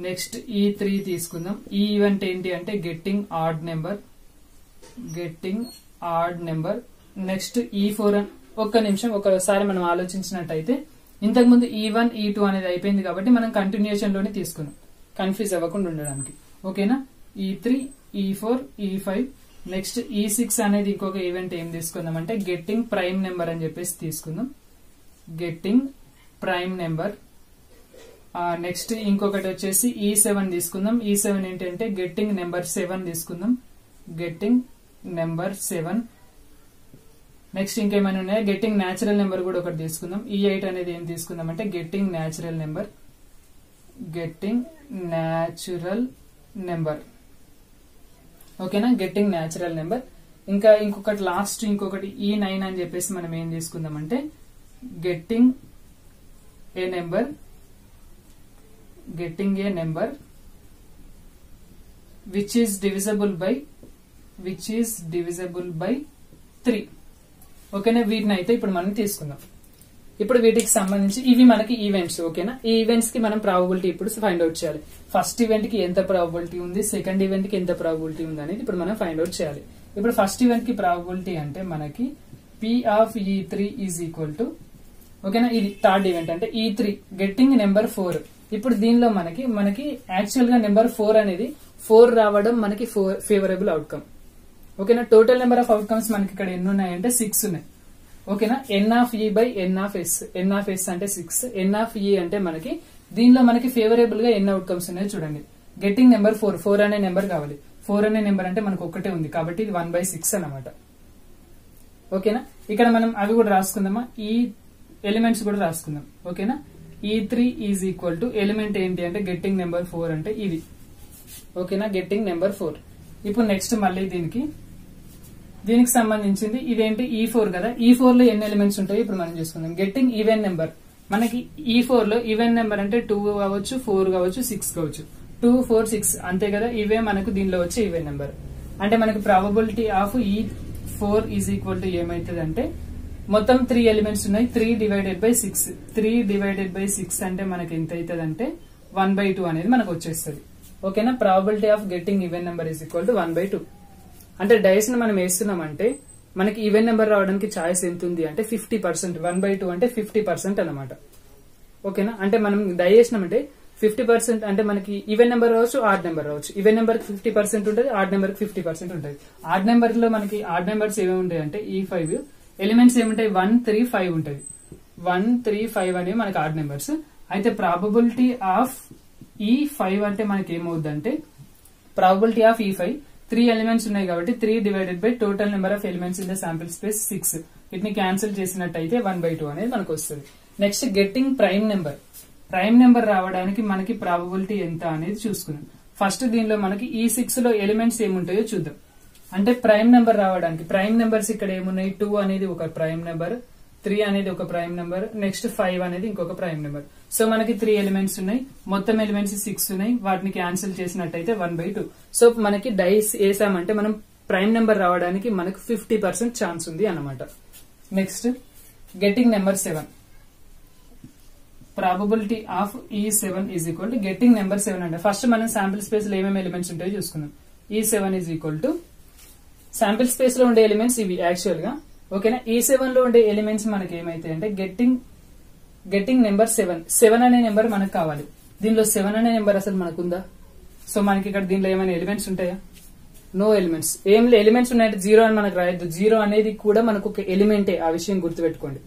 next E three తీసుకుందాం. ఈ event ఏంటి అంటే getting odd number getting odd number next E four ఒక్క నిమిషం ఒకసారి మనం ఆలోచించినట్టయితే ఇంతకు ముందు ఈ e one E e two అనేది అయిపోయింది కాబట్టి మనం కంటిన్యూషన్లోనే తీసుకున్నాం. కన్ఫ్యూజ్ అవ్వకుండా ఉండడానికి. ఓకేనా? E three E four E five next E six అనేది ఇంకొక ఈవెంట్ ఏం తీసుకుందాం అంటే గెట్టింగ్ ప్రైమ్ నెంబర్ అని చెప్పేసి తీసుకుందాం. గెట్టింగ్ ప్రైమ్ నెంబర్ నెక్స్ట్ ఇంకొకటి వచ్చేసి e ఈ సెవెన్ తీసుకుందాం. ఈ సెవెన్ ఏంటంటే గెట్టింగ్ నెంబర్ సెవెన్ తీసుకుందాం. గెట్టింగ్ నెంబర్ సెవెన్ నెక్స్ట్ ఇంకేమైనా ఉన్నాయా? గెట్టింగ్ న్యాచురల్ నెంబర్ కూడా ఒకటి తీసుకుందాం. E ఈ ఎయిట్ అనేది ఏం తీసుకుందాం అంటే getting natural number getting natural number ఓకేనా గెట్టింగ్ న్యాచురల్ నెంబర్ ఇంకా ఇంకొకటి లాస్ట్ ఇంకొకటి e ఈ నైన్ అని చెప్పేసి మనం ఏం తీసుకుందాం అంటే getting a number getting a number which is divisible by which is divisible by three ఓకేనా? వీటిని అయితే ఇప్పుడు మనం తీసుకుందాం. ఇప్పుడు వీటికి సంబంధించి ఇవి మనకి ఈవెంట్స్ ఓకేనా? ఈ ఈవెంట్స్కి మనం ప్రాబబిలిటీ ఇప్పుడు ఫైండ్ అవుట్ చేయాలి. ఫస్ట్ ఈవెంట్కి ఎంత ప్రాబబిలిటీ ఉంది? సెకండ్ ఈవెంట్కి ఎంత ప్రాబబిలిటీ ఉంది అనేది ఇప్పుడు మనం ఫైండ్ అవుట్ చేయాలి. ఇప్పుడు ఫస్ట్ ఈవెంట్కి ప్రాబబిలిటీ అంటే మనకి P of E three is equal to ఓకేనా? ఇది థర్డ్ ఈవెంట్ అంటే E three getting number four ఇప్పుడు దీనిలో మనకి మనకి యాక్చువల్గా నెంబర్ ఫోర్ అనేది ఫోర్ రావడం మనకి ఫేవరబుల్ అవుట్కమ్ ఓకేనా? టోటల్ నెంబర్ ఆఫ్ అవుట్కమ్స్ మనకి ఇక్కడ ఎన్ని ఉన్నాయంటే సిక్స్ ఉన్నాయి. ఓకేనా? N of E by n of S n of S అంటే సిక్స్ ఎన్ ఆఫ్ ఈ అంటే మనకి దీనిలో మనకి ఫేవరబుల్గా ఎన్ని అవుట్కమ్స్ ఉన్నాయో చూడండి. గెట్టింగ్ నెంబర్ ఫోర్ ఫోర్ అనే నెంబర్ కావాలి. ఫోర్ అనే నెంబర్ అంటే మనకు ఒక్కటే ఉంది కాబట్టి ఇది వన్ బై సిక్స్ అనమాట ఓకేనా? ఇక్కడ మనం అవి కూడా రాసుకుందామా? E ఈ ఎలిమెంట్స్ కూడా రాసుకుందాం. ఓకేనా? E three is equal to element ఏంటి అంటే గెట్టింగ్ నెంబర్ ఫోర్ అంటే ఇది. ఓకేనా? గెట్టింగ్ నెంబర్ ఫోర్ ఇప్పుడు నెక్స్ట్ మళ్ళీ దీనికి దీనికి సంబంధించింది ఇదేంటి? E ఈ ఫోర్ కదా. E ఈ ఫోర్లో ఎన్ని ఎలిమెంట్స్ ఉంటాయి ఇప్పుడు మనం చూసుకుందాం. గెట్టింగ్ ఈవెన్ నెంబర్ మనకి e ఈ ఫోర్లో ఈవెన్ నెంబర్ అంటే టూ కావచ్చు ఫోర్ కావచ్చు సిక్స్ కావచ్చు. టూ ఫోర్ సిక్స్ అంతే కదా? ఇవే మనకు దీనిలో వచ్చే ఈవెన్ నెంబర్ అంటే మనకు probability of E four is equal to ఏమైతుంది అంటే మొత్తం త్రీ ఎలిమెంట్స్ ఉన్నాయి. Three divided by six three divided by six అంటే మనకి ఎంత అవుతుంది అంటే వన్ బై టూ అనేది మనకు వచ్చేస్తుంది. ఓకేనా probability of getting even number is equal to one by two అంటే డైస్ని మనం వేస్తున్నామంటే మనకి ఈవెన్ నెంబర్ రావడానికి ఛాయిస్ ఎంత ఉంది అంటే fifty percent one by two అంటే ఫిఫ్టీ పర్సెంట్ అనమాట ఓకేనా? అంటే మనం డై చేసినామంటే ఫిఫ్టీ పర్సెంట్ అంటే మనకి ఈవెన్ నెంబర్ రావచ్చు ఆడ్ నెంబర్ రావచ్చు. ఈవెన్ నెంబర్కి ఫిఫ్టీ పర్సెంట్ ఉంటుంది ఆడ్ నెంబర్కి ఫిఫ్టీ పర్సెంట్ ఉంటుంది. ఆడ్ నెంబర్లో మనకి ఆడ్ నెంబర్స్ ఏమేమి ఉంటాయి అంటే ఈ ఫైవ్ ఎలిమెంట్స్ ఏముంటాయి? వన్ త్రీ ఫైవ్ ఉంటుంది. వన్ త్రీ ఫైవ్ అనేవి మనకి ఆడ్ నెంబర్స్. అయితే ప్రాబబిలిటీ ఆఫ్ ఈ ఫైవ్ అంటే మనకి ఏమవుద్దంటే probability of E five three elements ఉన్నాయి కాబట్టి three divided by total number of elements in the sample space six వీటిని క్యాన్సిల్ చేసినట్టయితే వన్ బై టూ అనేది మనకు వస్తుంది. Next getting prime number prime number రావడానికి మనకి ప్రాబబిలిటీ ఎంత అనేది చూసుకున్నాం. ఫస్ట్ దీనిలో మనకి ఈ సిక్స్లో ఎలిమెంట్స్ ఏముంటాయో చూద్దాం. అంటే ప్రైమ్ నెంబర్ రావడానికి ప్రైమ్ నెంబర్స్ ఇక్కడ ఏమున్నాయి? టూ అనేది ఒక ప్రైమ్ నెంబర్ త్రీ అనేది ఒక ప్రైమ్ నెంబర్ నెక్స్ట్ ఫైవ్ అనేది ఇంకొక ప్రైమ్ నెంబర్ సో మనకి త్రీ ఎలిమెంట్స్ ఉన్నాయి. మొత్తం ఎలిమెంట్స్ సిక్స్ ఉన్నాయి. వాటిని క్యాన్సిల్ చేసినట్టయితే వన్ బై టూ సో మనకి డైస్ వేసామంటే మనం ప్రైమ్ నెంబర్ రావడానికి మనకు ఫిఫ్టీ పర్సెంట్ ఛాన్స్ ఉంది అన్నమాట. Next getting number seven probability of E seven is equal to getting number seven అంటే ఫస్ట్ మనం శాంపిల్ స్పేస్లో ఏమేమి ఎలిమెంట్స్ ఉంటాయో చూసుకుందాం. E seven is equal to sample స్పేస్లో ఉండే ఎలిమెంట్స్ ఇవి యాక్చువల్గా. ఓకేనా? ఈ సెవెన్లో ఉండే ఎలిమెంట్స్ మనకి ఏమైతాయి అంటే getting getting number seven seven అనే నెంబర్ మనకు కావాలి. దీనిలో సెవెన్ అనే నెంబర్ అసలు మనకు ఉందా సో మనకి ఇక్కడ దీనిలో ఏమైనా ఎలిమెంట్స్ ఉంటాయా? నో ఎలిమెంట్స్ ఏం ఎలిమెంట్స్ ఉన్నాయంటే జీరో అని మనకు రాయొద్దు. జీరో అనేది కూడా మనకు ఒక ఎలిమెంటే ఆ విషయం గుర్తుపెట్టుకోండి.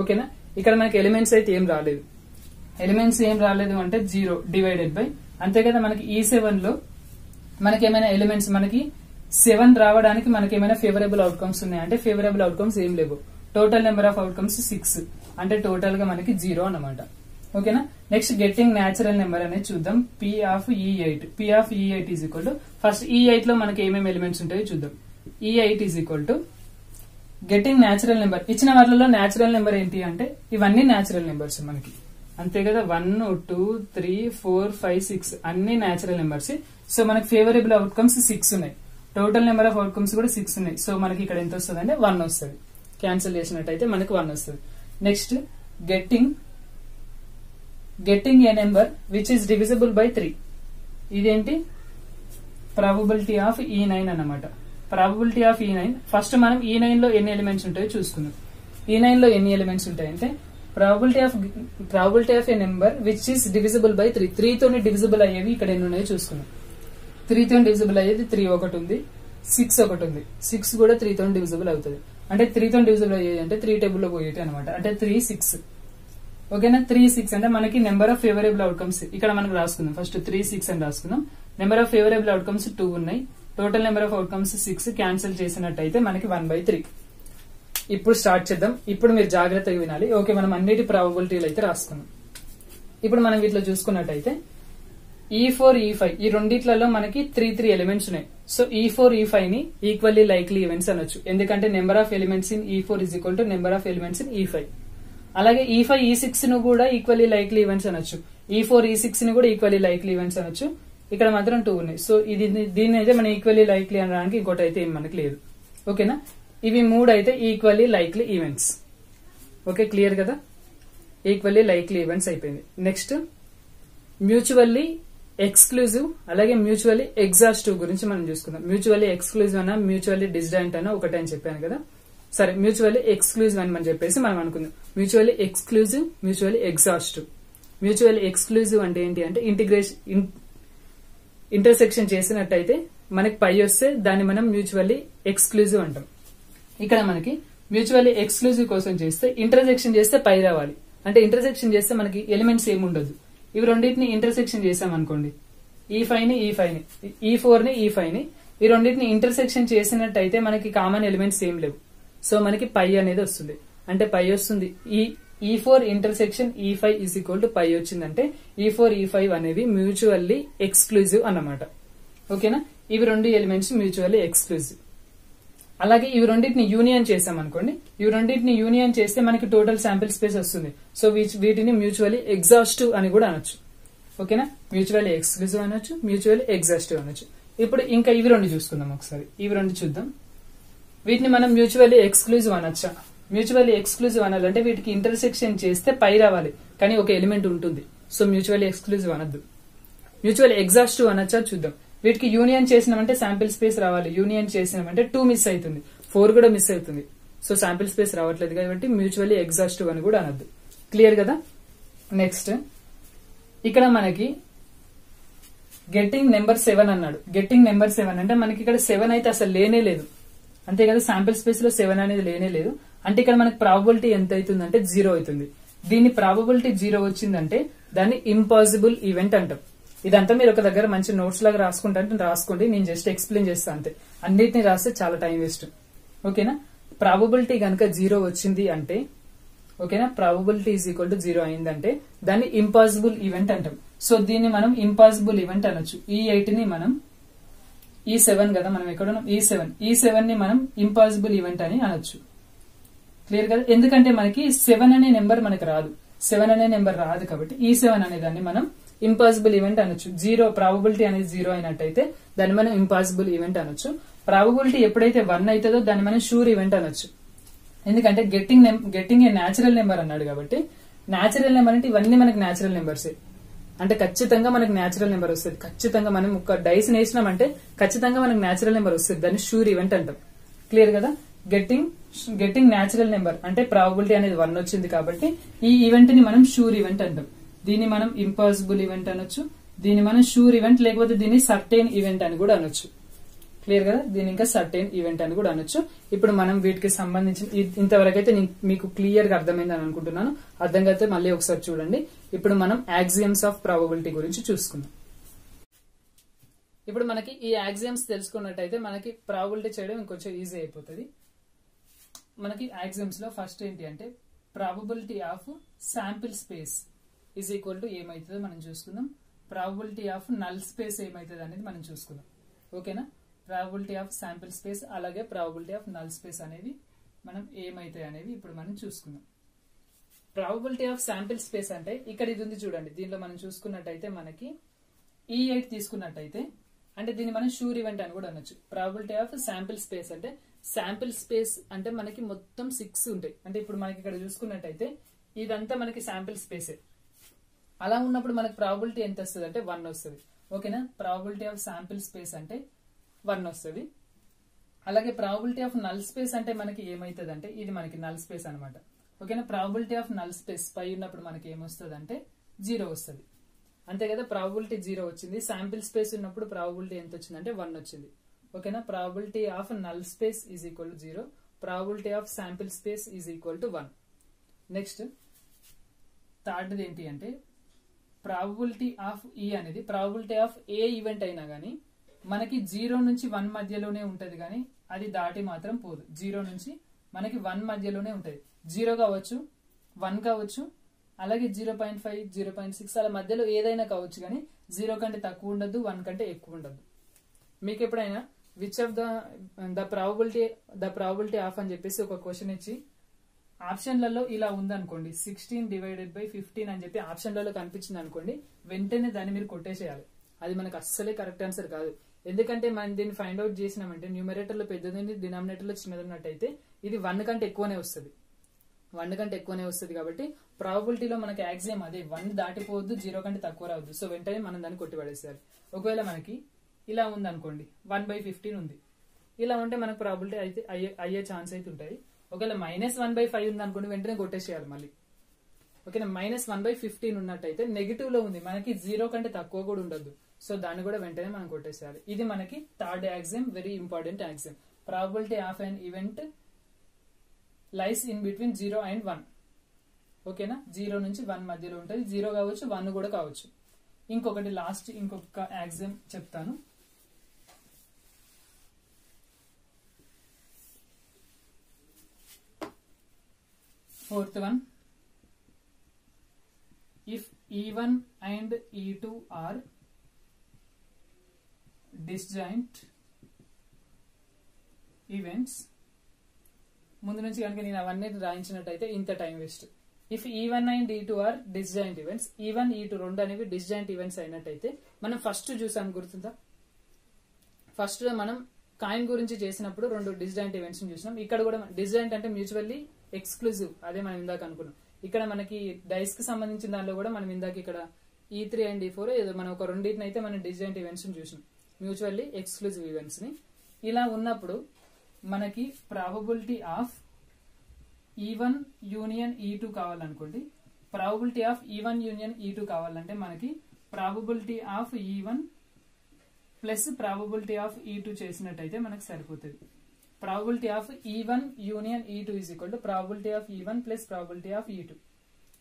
ఓకేనా? ఇక్కడ మనకి ఎలిమెంట్స్ అయితే ఏం రాలేదు. ఎలిమెంట్స్ ఏం రాలేదు అంటే జీరో డివైడెడ్ బై అంతే కదా మనకి ఈ సెవెన్లో మనకి ఏమైనా ఎలిమెంట్స్ మనకి సెవెన్ రావడానికి మనకి ఏమైనా ఫేవరబుల్ అవుట్కమ్స్ ఉన్నాయి? అంటే ఫేవరబుల్ అవుట్కమ్స్ ఏం లేవు. Total number of outcomes six అంటే టోటల్గా మనకి జీరో అన్నమాట. ఓకేనా? నెక్స్ట్ గెట్టింగ్ న్యాచురల్ నెంబర్ అనేది చూద్దాం. P of E eight P of E eight is equal to first E ఎయిట్లో మనకి ఏమేమి ఎలిమెంట్స్ ఉంటాయో చూద్దాం. E eight is equal to getting natural number ఇచ్చిన వాటిలో న్యాచురల్ నెంబర్ ఏంటి అంటే ఇవన్నీ న్యాచురల్ నెంబర్స్ మనకి. అంతే కదా? One two three four five six అన్ని న్యాచురల్ నెంబర్స్ సో మనకి ఫేవరబుల్ అవుట్కమ్స్ సిక్స్ ఉన్నాయి. టోటల్ నెంబర్ ఆఫ్ అవుట్కమ్స్ కూడా సిక్స్ ఉన్నాయి. సో మనకి ఇక్కడ ఎంత వస్తుంది అంటే వన్ వస్తుంది. క్యాన్సిల్ చేసినట్టయితే మనకి వన్ వస్తుంది. Next getting getting a number which is divisible by three ఇదేంటి? ప్రాబబిలిటీ ఆఫ్ ఈ నైన్ అన్నమాట. Probability of E nine first మనం e ఈ నైన్లో ఎన్ని ఎలిమెంట్స్ ఉంటాయో చూసుకుందాం. E ఈ నైన్లో ఎన్ని ఎలిమెంట్స్ ఉంటాయంటే probability of probability of a number which is divisible by three three divisible అయ్యేవి ఇక్కడ ఎన్ని ఉన్నాయో చూసుకుందాం. త్రీతో డివిజిబుల్ అయ్యేది త్రీ ఒకటి ఉంది సిక్స్ ఒకటి ఉంది. సిక్స్ కూడా త్రీతో డివిజిబుల్ అవుతుంది. అంటే త్రీతో డివిజిబుల్ అయ్యేది అంటే త్రీ టేబుల్లో పోయేటి అనమాట అంటే త్రీ సిక్స్ ఓకేనా? త్రీ సిక్స్ అంటే మనకి నెంబర్ ఆఫ్ ఫేవరబుల్ అవుట్కమ్స్ ఇక్కడ మనకు రాసుకుందాం. ఫస్ట్ త్రీ సిక్స్ అని రాసుకుందాం. Number of favourable outcomes two ఉన్నాయి. Total number of outcomes six cancel చేసినట్టయితే మనకి వన్ బై త్రీ ఇప్పుడు స్టార్ట్ చేద్దాం. ఇప్పుడు మీరు జాగ్రత్తగా వినాలి. ఓకే మనం అన్నిటి ప్రాబబిలిటీలు అయితే రాసుకున్నాం. ఇప్పుడు మనం వీటిలో చూసుకున్నట్టయితే ఈ ఫోర్ ఈ ఫైవ్ ఈ రెండిట్లలో మనకి త్రీ త్రీ ఎలిమెంట్స్ ఉన్నాయి. సో ఈ ఫోర్ ఈ ఫైవ్ని ఈక్వల్లీ లైక్లీ ఈవెంట్స్ అనొచ్చు. ఎందుకంటే number of elements in E four is equal to number of elements in E five అలాగే ఈ ఫైవ్ ఈ సిక్స్ను కూడా ఈక్వల్లీ లైక్లీ ఈవెంట్స్ అనొచ్చు. ఈ ఫోర్ ఈ సిక్స్ని కూడా ఈక్వల్లీ లైక్లీ ఈవెంట్స్ అనొచ్చు. ఇక్కడ మాత్రం టూ ఉన్నాయి. సో ఇది దీన్ని అయితే మనం ఈక్వల్లీ లైక్లీ అనడానికి ఇంకోటి అయితే ఏం మనకి లేదు. ఓకేనా ఇవి మూడు అయితే equally likely events okay clear కదా? ఈక్వల్లీ లైక్లీ ఈవెంట్స్ అయిపోయింది. నెక్స్ట్ మ్యూచువల్లీ ఎక్స్క్లూజివ్ అలాగే మ్యూచువల్లీ ఎగ్జాస్టివ్ గురించి మనం చూసుకుందాం. మ్యూచువల్లీ ఎక్స్క్లూజివ్ అన్న మ్యూచువల్లీ డిస్జాయింట్ అన్న ఒకటే అని చెప్పాను కదా. సరే మ్యూచువల్లీ ఎక్స్క్లూజివ్ అని మనం చెప్పేసి మనం అనుకుందాం. Mutually exclusive mutually exhaustive mutually exclusive అంటే ఏంటి అంటే ఇంటిగ్రేషన్ ఇంటర్సెక్షన్ చేసినట్టయితే మనకి పై వస్తే దాన్ని మనం మ్యూచువల్లీ ఎక్స్క్లూజివ్ అంటాం. ఇక్కడ మనకి మ్యూచువల్లీ ఎక్స్క్లూజివ్ కోసం చేస్తే ఇంటర్సెక్షన్ చేస్తే పై రావాలి. అంటే ఇంటర్సెక్షన్ చేస్తే మనకి ఎలిమెంట్స్ ఏమి ఉండదు ఇవి రెండింటిని ఇంటర్సెక్షన్ చేసాం అనుకోండి ఈ ఫైవ్ని ఈ ఫైవ్ని ఈ ఫోర్ని ఈ ఫైవ్ని ఈ రెండింటిని ఇంటర్సెక్షన్ చేసినట్టయితే మనకి కామన్ ఎలిమెంట్స్ ఏం లేవు. సో మనకి పై అనేది వస్తుంది. అంటే పై వస్తుంది. E E four intersection E five is equal to phi వచ్చిందంటే ఈ ఫోర్ ఈ ఫైవ్ అనేవి మ్యూచువల్లీ ఎక్స్క్లూజివ్ అన్నమాట. ఓకేనా ఇవి రెండు ఎలిమెంట్స్ మ్యూచువల్లీ ఎక్స్క్లూజివ్ అలాగే ఇవి రెండింటిని యూనియన్ చేసాం అనుకోండి. ఇవి రెండింటిని యూనియన్ చేస్తే మనకి టోటల్ శాంపిల్ స్పేస్ వస్తుంది. సో వీటిని మ్యూచువల్లీ ఎగ్జాస్టివ్ అని కూడా అనొచ్చు. ఓకేనా మ్యూచువల్లీ ఎక్స్క్లూజివ్ అనొచ్చు మ్యూచువల్లీ ఎగ్జాస్టివ్ అనొచ్చు. ఇప్పుడు ఇంకా ఇవి రెండు చూసుకుందాం ఒకసారి. ఇవి రెండు చూద్దాం. వీటిని మనం మ్యూచువల్లీ ఎక్స్క్లూజివ్ అనొచ్చా? మ్యూచువల్లీ ఎక్స్క్లూజివ్ అనాలంటే వీటికి ఇంటర్సెక్షన్ చేస్తే పై రావాలి. కానీ ఒక ఎలిమెంట్ ఉంటుంది. సో మ్యూచువల్లీ ఎక్స్క్లూజివ్ అనద్దు. మ్యూచువల్ ఎగ్జాస్టివ్ అనొచ్చా? చూద్దాం. వీటికి యూనియన్ చేసినామంటే శాంపిల్ స్పేస్ రావాలి. యూనియన్ చేసినామంటే టూ మిస్ అవుతుంది. ఫోర్ కూడా మిస్ అవుతుంది. సో శాంపిల్ స్పేస్ రావట్లేదు కాబట్టి మ్యూచువల్లీ ఎగ్జాస్టివ్ అని కూడా అనద్దు. క్లియర్ కదా? నెక్స్ట్. ఇక్కడ మనకి గెట్టింగ్ నెంబర్ సెవెన్ అన్నాడు. గెట్టింగ్ నెంబర్ సెవెన్ అంటే మనకి ఇక్కడ సెవెన్ అయితే అసలు లేనే లేదు. అంతే కదా? శాంపిల్ స్పేస్లో సెవెన్ అనేది లేనే లేదు. అంటే ఇక్కడ మనకి ప్రాబబిలిటీ ఎంత అవుతుంది అంటే జీరో అవుతుంది. దీని ప్రాబబిలిటీ జీరో వచ్చిందంటే దాన్ని ఇంపాసిబుల్ ఈవెంట్ అంటాం. ఇదంతా మీరు ఒక దగ్గర మంచి నోట్స్ లాగా రాసుకుంటే రాసుకోండి. నేను జస్ట్ ఎక్స్ప్లెయిన్ చేస్తాను అంతే. అన్నిటిని రాస్తే చాలా టైం వేస్ట్ ఓకేనా? ప్రాబబిలిటీ గనక జీరో వచ్చింది అంటే ఓకేనా? Probability is equal to zero అయిందంటే దాన్ని ఇంపాసిబుల్ ఈవెంట్ అంటాం. సో దీన్ని మనం ఇంపాసిబుల్ ఈవెంట్ అనొచ్చు. ఈ ఎయిట్ని మనం ఈ సెవెన్ కదా మనం ఎక్కడ ఈ సెవెన్ ఈ సెవెన్ని మనం ఇంపాసిబుల్ ఈవెంట్ అని అనొచ్చు. క్లియర్ కదా? ఎందుకంటే మనకి సెవెన్ అనే నెంబర్ మనకి రాదు. సెవెన్ అనే నెంబర్ రాదు కాబట్టి ఈ సెవెన్ అనే దాన్ని మనం ఇంపాసిబుల్ ఈవెంట్ అనొచ్చు. జీరో ప్రాబబిలిటీ అనేది జీరో అయినట్టయితే దాన్ని మనం ఇంపాసిబుల్ ఈవెంట్ అనొచ్చు. ప్రాబబిలిటీ ఎప్పుడైతే వన్ అవుతుందో దాన్ని మనం షూర్ ఈవెంట్ అనొచ్చు. ఎందుకంటే getting getting a natural number అన్నాడు కాబట్టి న్యాచురల్ నెంబర్ అంటే ఇవన్నీ మనకి న్యాచురల్ నెంబర్సే అంటే ఖచ్చితంగా మనకి న్యాచురల్ నెంబర్ వస్తుంది. ఖచ్చితంగా మనం ఒక డైస్ వేసినామంటే ఖచ్చితంగా మనకు న్యాచురల్ నెంబర్ వస్తుంది. దాన్ని షూర్ ఈవెంట్ అంటాం. క్లియర్ కదా? గెట్టింగ్ గెట్టింగ్ న్యాచురల్ నెంబర్ అంటే ప్రాబబిలిటీ అనేది వన్ వచ్చింది కాబట్టి ఈ ఈవెంట్ని మనం షూర్ ఈవెంట్ అంటాం. దీన్ని మనం ఇంపాసిబుల్ ఈవెంట్ అనొచ్చు. దీన్ని మనం షూర్ ఈవెంట్ లేకపోతే దీన్ని సర్టైన్ ఈవెంట్ అని కూడా అనొచ్చు. క్లియర్ కదా? దీని ఇంకా సర్టైన్ ఈవెంట్ అని కూడా అనొచ్చు. ఇప్పుడు మనం వీటికి సంబంధించిన ఇంతవరకు అయితే నేను మీకు క్లియర్గా అర్థమైందని అనుకుంటున్నాను. అర్థం అయితే మళ్ళీ ఒకసారి చూడండి. ఇప్పుడు మనం యాక్సియమ్స్ ఆఫ్ ప్రాబబిలిటీ గురించి చూసుకుందాం. ఇప్పుడు మనకి ఈ యాక్సియమ్స్ తెలుసుకున్నట్టయితే మనకి ప్రాబిలిటీ చేయడం ఇంకొంచెం ఈజీ అయిపోతుంది. మనకి యాక్సియమ్స్లో ఫస్ట్ ఏంటి అంటే probability of sample space is equal to ఏమవుతుందో మనం చూసుకుందాం. ప్రాబిలిటీ ఆఫ్ నల్ స్పేస్ ఏమవుతుంది అనేది మనం చూసుకుందాం. ఓకేనా ప్రాబిలిటీ ఆఫ్ శాంపిల్ స్పేస్ అలాగే ప్రాబిలిటీ ఆఫ్ నల్ స్పేస్ అనేవి మనం ఏమైతాయి అనేవి ఇప్పుడు మనం చూసుకుందాం. ప్రాబిలిటీ ఆఫ్ శాంపిల్ స్పేస్ అంటే ఇక్కడ ఇది ఉంది చూడండి. దీనిలో మనం చూసుకున్నట్టయితే మనకి e ఈ ఎయిట్ తీసుకున్నట్టయితే అంటే దీన్ని మనం షూర్ ఈవెంట్ అని కూడా అనొచ్చు. ప్రాబిలిటీ ఆఫ్ శాంపిల్ స్పేస్ అంటే శాంపిల్ స్పేస్ అంటే మనకి మొత్తం సిక్స్ ఉంటాయి. అంటే ఇప్పుడు మనకి ఇక్కడ చూసుకున్నట్టయితే ఇదంతా మనకి శాంపిల్ స్పేసే అలా ఉన్నప్పుడు మనకి ప్రాబిలిటీ ఎంత వస్తుంది అంటే వన్ వస్తుంది. ఓకేనా ప్రాబిలిటీ ఆఫ్ శాంపిల్ స్పేస్ అంటే వన్ వస్తుంది. అలాగే ప్రాబిలిటీ ఆఫ్ నల్ స్పేస్ అంటే మనకి ఏమైతుంది అంటే ఇది మనకి నల్ స్పేస్ అనమాట ఓకేనా ప్రాబిలిటీ ఆఫ్ నల్ స్పేస్ పై ఉన్నప్పుడు మనకి ఏమొస్తుంది అంటే జీరో వస్తుంది. అంతే కదా? ప్రాబిలిటీ జీరో వచ్చింది. శాంపిల్ స్పేస్ ఉన్నప్పుడు ప్రాబిలిటీ ఎంత వచ్చింది అంటే వన్ వచ్చింది ఓకేనా probability of null space is equal to zero probability of sample space is equal to one next థర్డ్ది ఏంటి అంటే ప్రాబిలిటీ ఆఫ్ ఈ అనేది ప్రాబిలిటీ ఆఫ్ ఏ ఈవెంట్ అయినా కానీ మనకి జీరో నుంచి వన్ మధ్యలోనే ఉంటది కానీ అది దాటి మాత్రం పోదు. జీరో నుంచి మనకి వన్ మధ్యలోనే ఉంటది. జీరో కావచ్చు వన్ కావచ్చు అలాగే zero point five zero point six అలా మధ్యలో ఏదైనా కావచ్చు కానీ జీరో కంటే తక్కువ ఉండదు వన్ కంటే ఎక్కువ ఉండదు. మీకు ఎప్పుడైనా which of the the probability the probability of అని చెప్పేసి ఒక క్వశ్చన్ ఇచ్చి ఆప్షన్లలో ఇలా ఉందనుకోండి సిక్స్టీన్ డివైడెడ్ బై ఫిఫ్టీన్ అని చెప్పి ఆప్షన్లలో కనిపించింది అనుకోండి వెంటనే దాన్ని మీరు కొట్టేసేయాలి. అది మనకు అస్సలే కరెక్ట్ ఆన్సర్ కాదు. ఎందుకంటే మనం దీన్ని ఫైండ్ అవుట్ చేసినామంటే న్యూమరేటర్లో పెద్దదని పెద్దది చిన్నదన్నట్టయితే ఇది వన్ కంటే ఎక్కువనే వస్తుంది. వన్ కంటే ఎక్కువనే వస్తుంది కాబట్టి ప్రాబిలిటీలో మనకి యాక్సియం అదే వన్ దాటిపోవద్దు జీరో కంటే తక్కువ రావద్దు. సో వెంటనే మనం దాన్ని కొట్టిపడేసేయాలి. ఒకవేళ మనకి ఇలా ఉంది అనుకోండి వన్ బై ఫిఫ్టీన్ ఉంది. ఇలా ఉంటే మనకు ప్రాబిలిటీ అయితే అయ్యే అయ్యే ఛాన్స్ అయితే ఉంటాయి. ఒకవేళ మైనస్ వన్ బై ఫైవ్ ఉంది అనుకోండి వెంటనే కొట్టేసేయాలి మళ్ళీ. ఓకేనా మైనస్ వన్ బై ఫిఫ్టీన్ ఉన్నట్టయితే నెగిటివ్లో ఉంది. మనకి జీరో కంటే తక్కువ కూడా ఉండదు. సో దాన్ని కూడా వెంటనే మనం కొట్టేసేయాలి. ఇది మనకి third axiom very important axiom probability of an event lies in between zero and one ఓకేనా జీరో నుంచి వన్ మధ్యలో ఉంటుంది జీరో కావచ్చు వన్ కూడా కావచ్చు. ఇంకొకటి లాస్ట్ ఇంకొక యాక్సిమ్ చెప్తాను. Fourth one if E1 and E2 are disjoint events ముందు నుంచి కనుక నేను అవన్నీ రాయించినట్టయితే ఇంత time waste if E one and E two are disjoint events E one E two రెండు అనేవి డిస్జాయింట్ ఈవెంట్స్ అయినట్టయితే మనం ఫస్ట్ చూసాం గుర్తుందా? ఫస్ట్ మనం కాయిన్ గురించి చేసినప్పుడు రెండు డిస్జాయింట్ ఈవెంట్స్ చూసినాం. ఇక్కడ కూడా డిస్జాయింట్ అంటే మ్యూచువల్లీ ఎక్స్క్లూజివ్. అదే మనం ఇందాక అనుకున్నాం. ఇక్కడ మనకి డైస్కి సంబంధించిన దానిలో కూడా మనం ఇందాక ఇక్కడ E three and E four ఏదో మనం ఒక రెండింటిని అయితే మనం డిజైన్ ఈవెంట్స్ చూసినాం. మ్యూచువల్లీ ఎక్స్క్లూజివ్ ఈవెంట్స్ని. ఇలా ఉన్నప్పుడు మనకి probability of E one union E two కావాలనుకోండి. Probability of E one union E two కావాలంటే మనకి probability of E one plus probability of E two చేసినట్టయితే మనకు సరిపోతుంది. Probability of E one union E two is equal probability of E one plus probability of E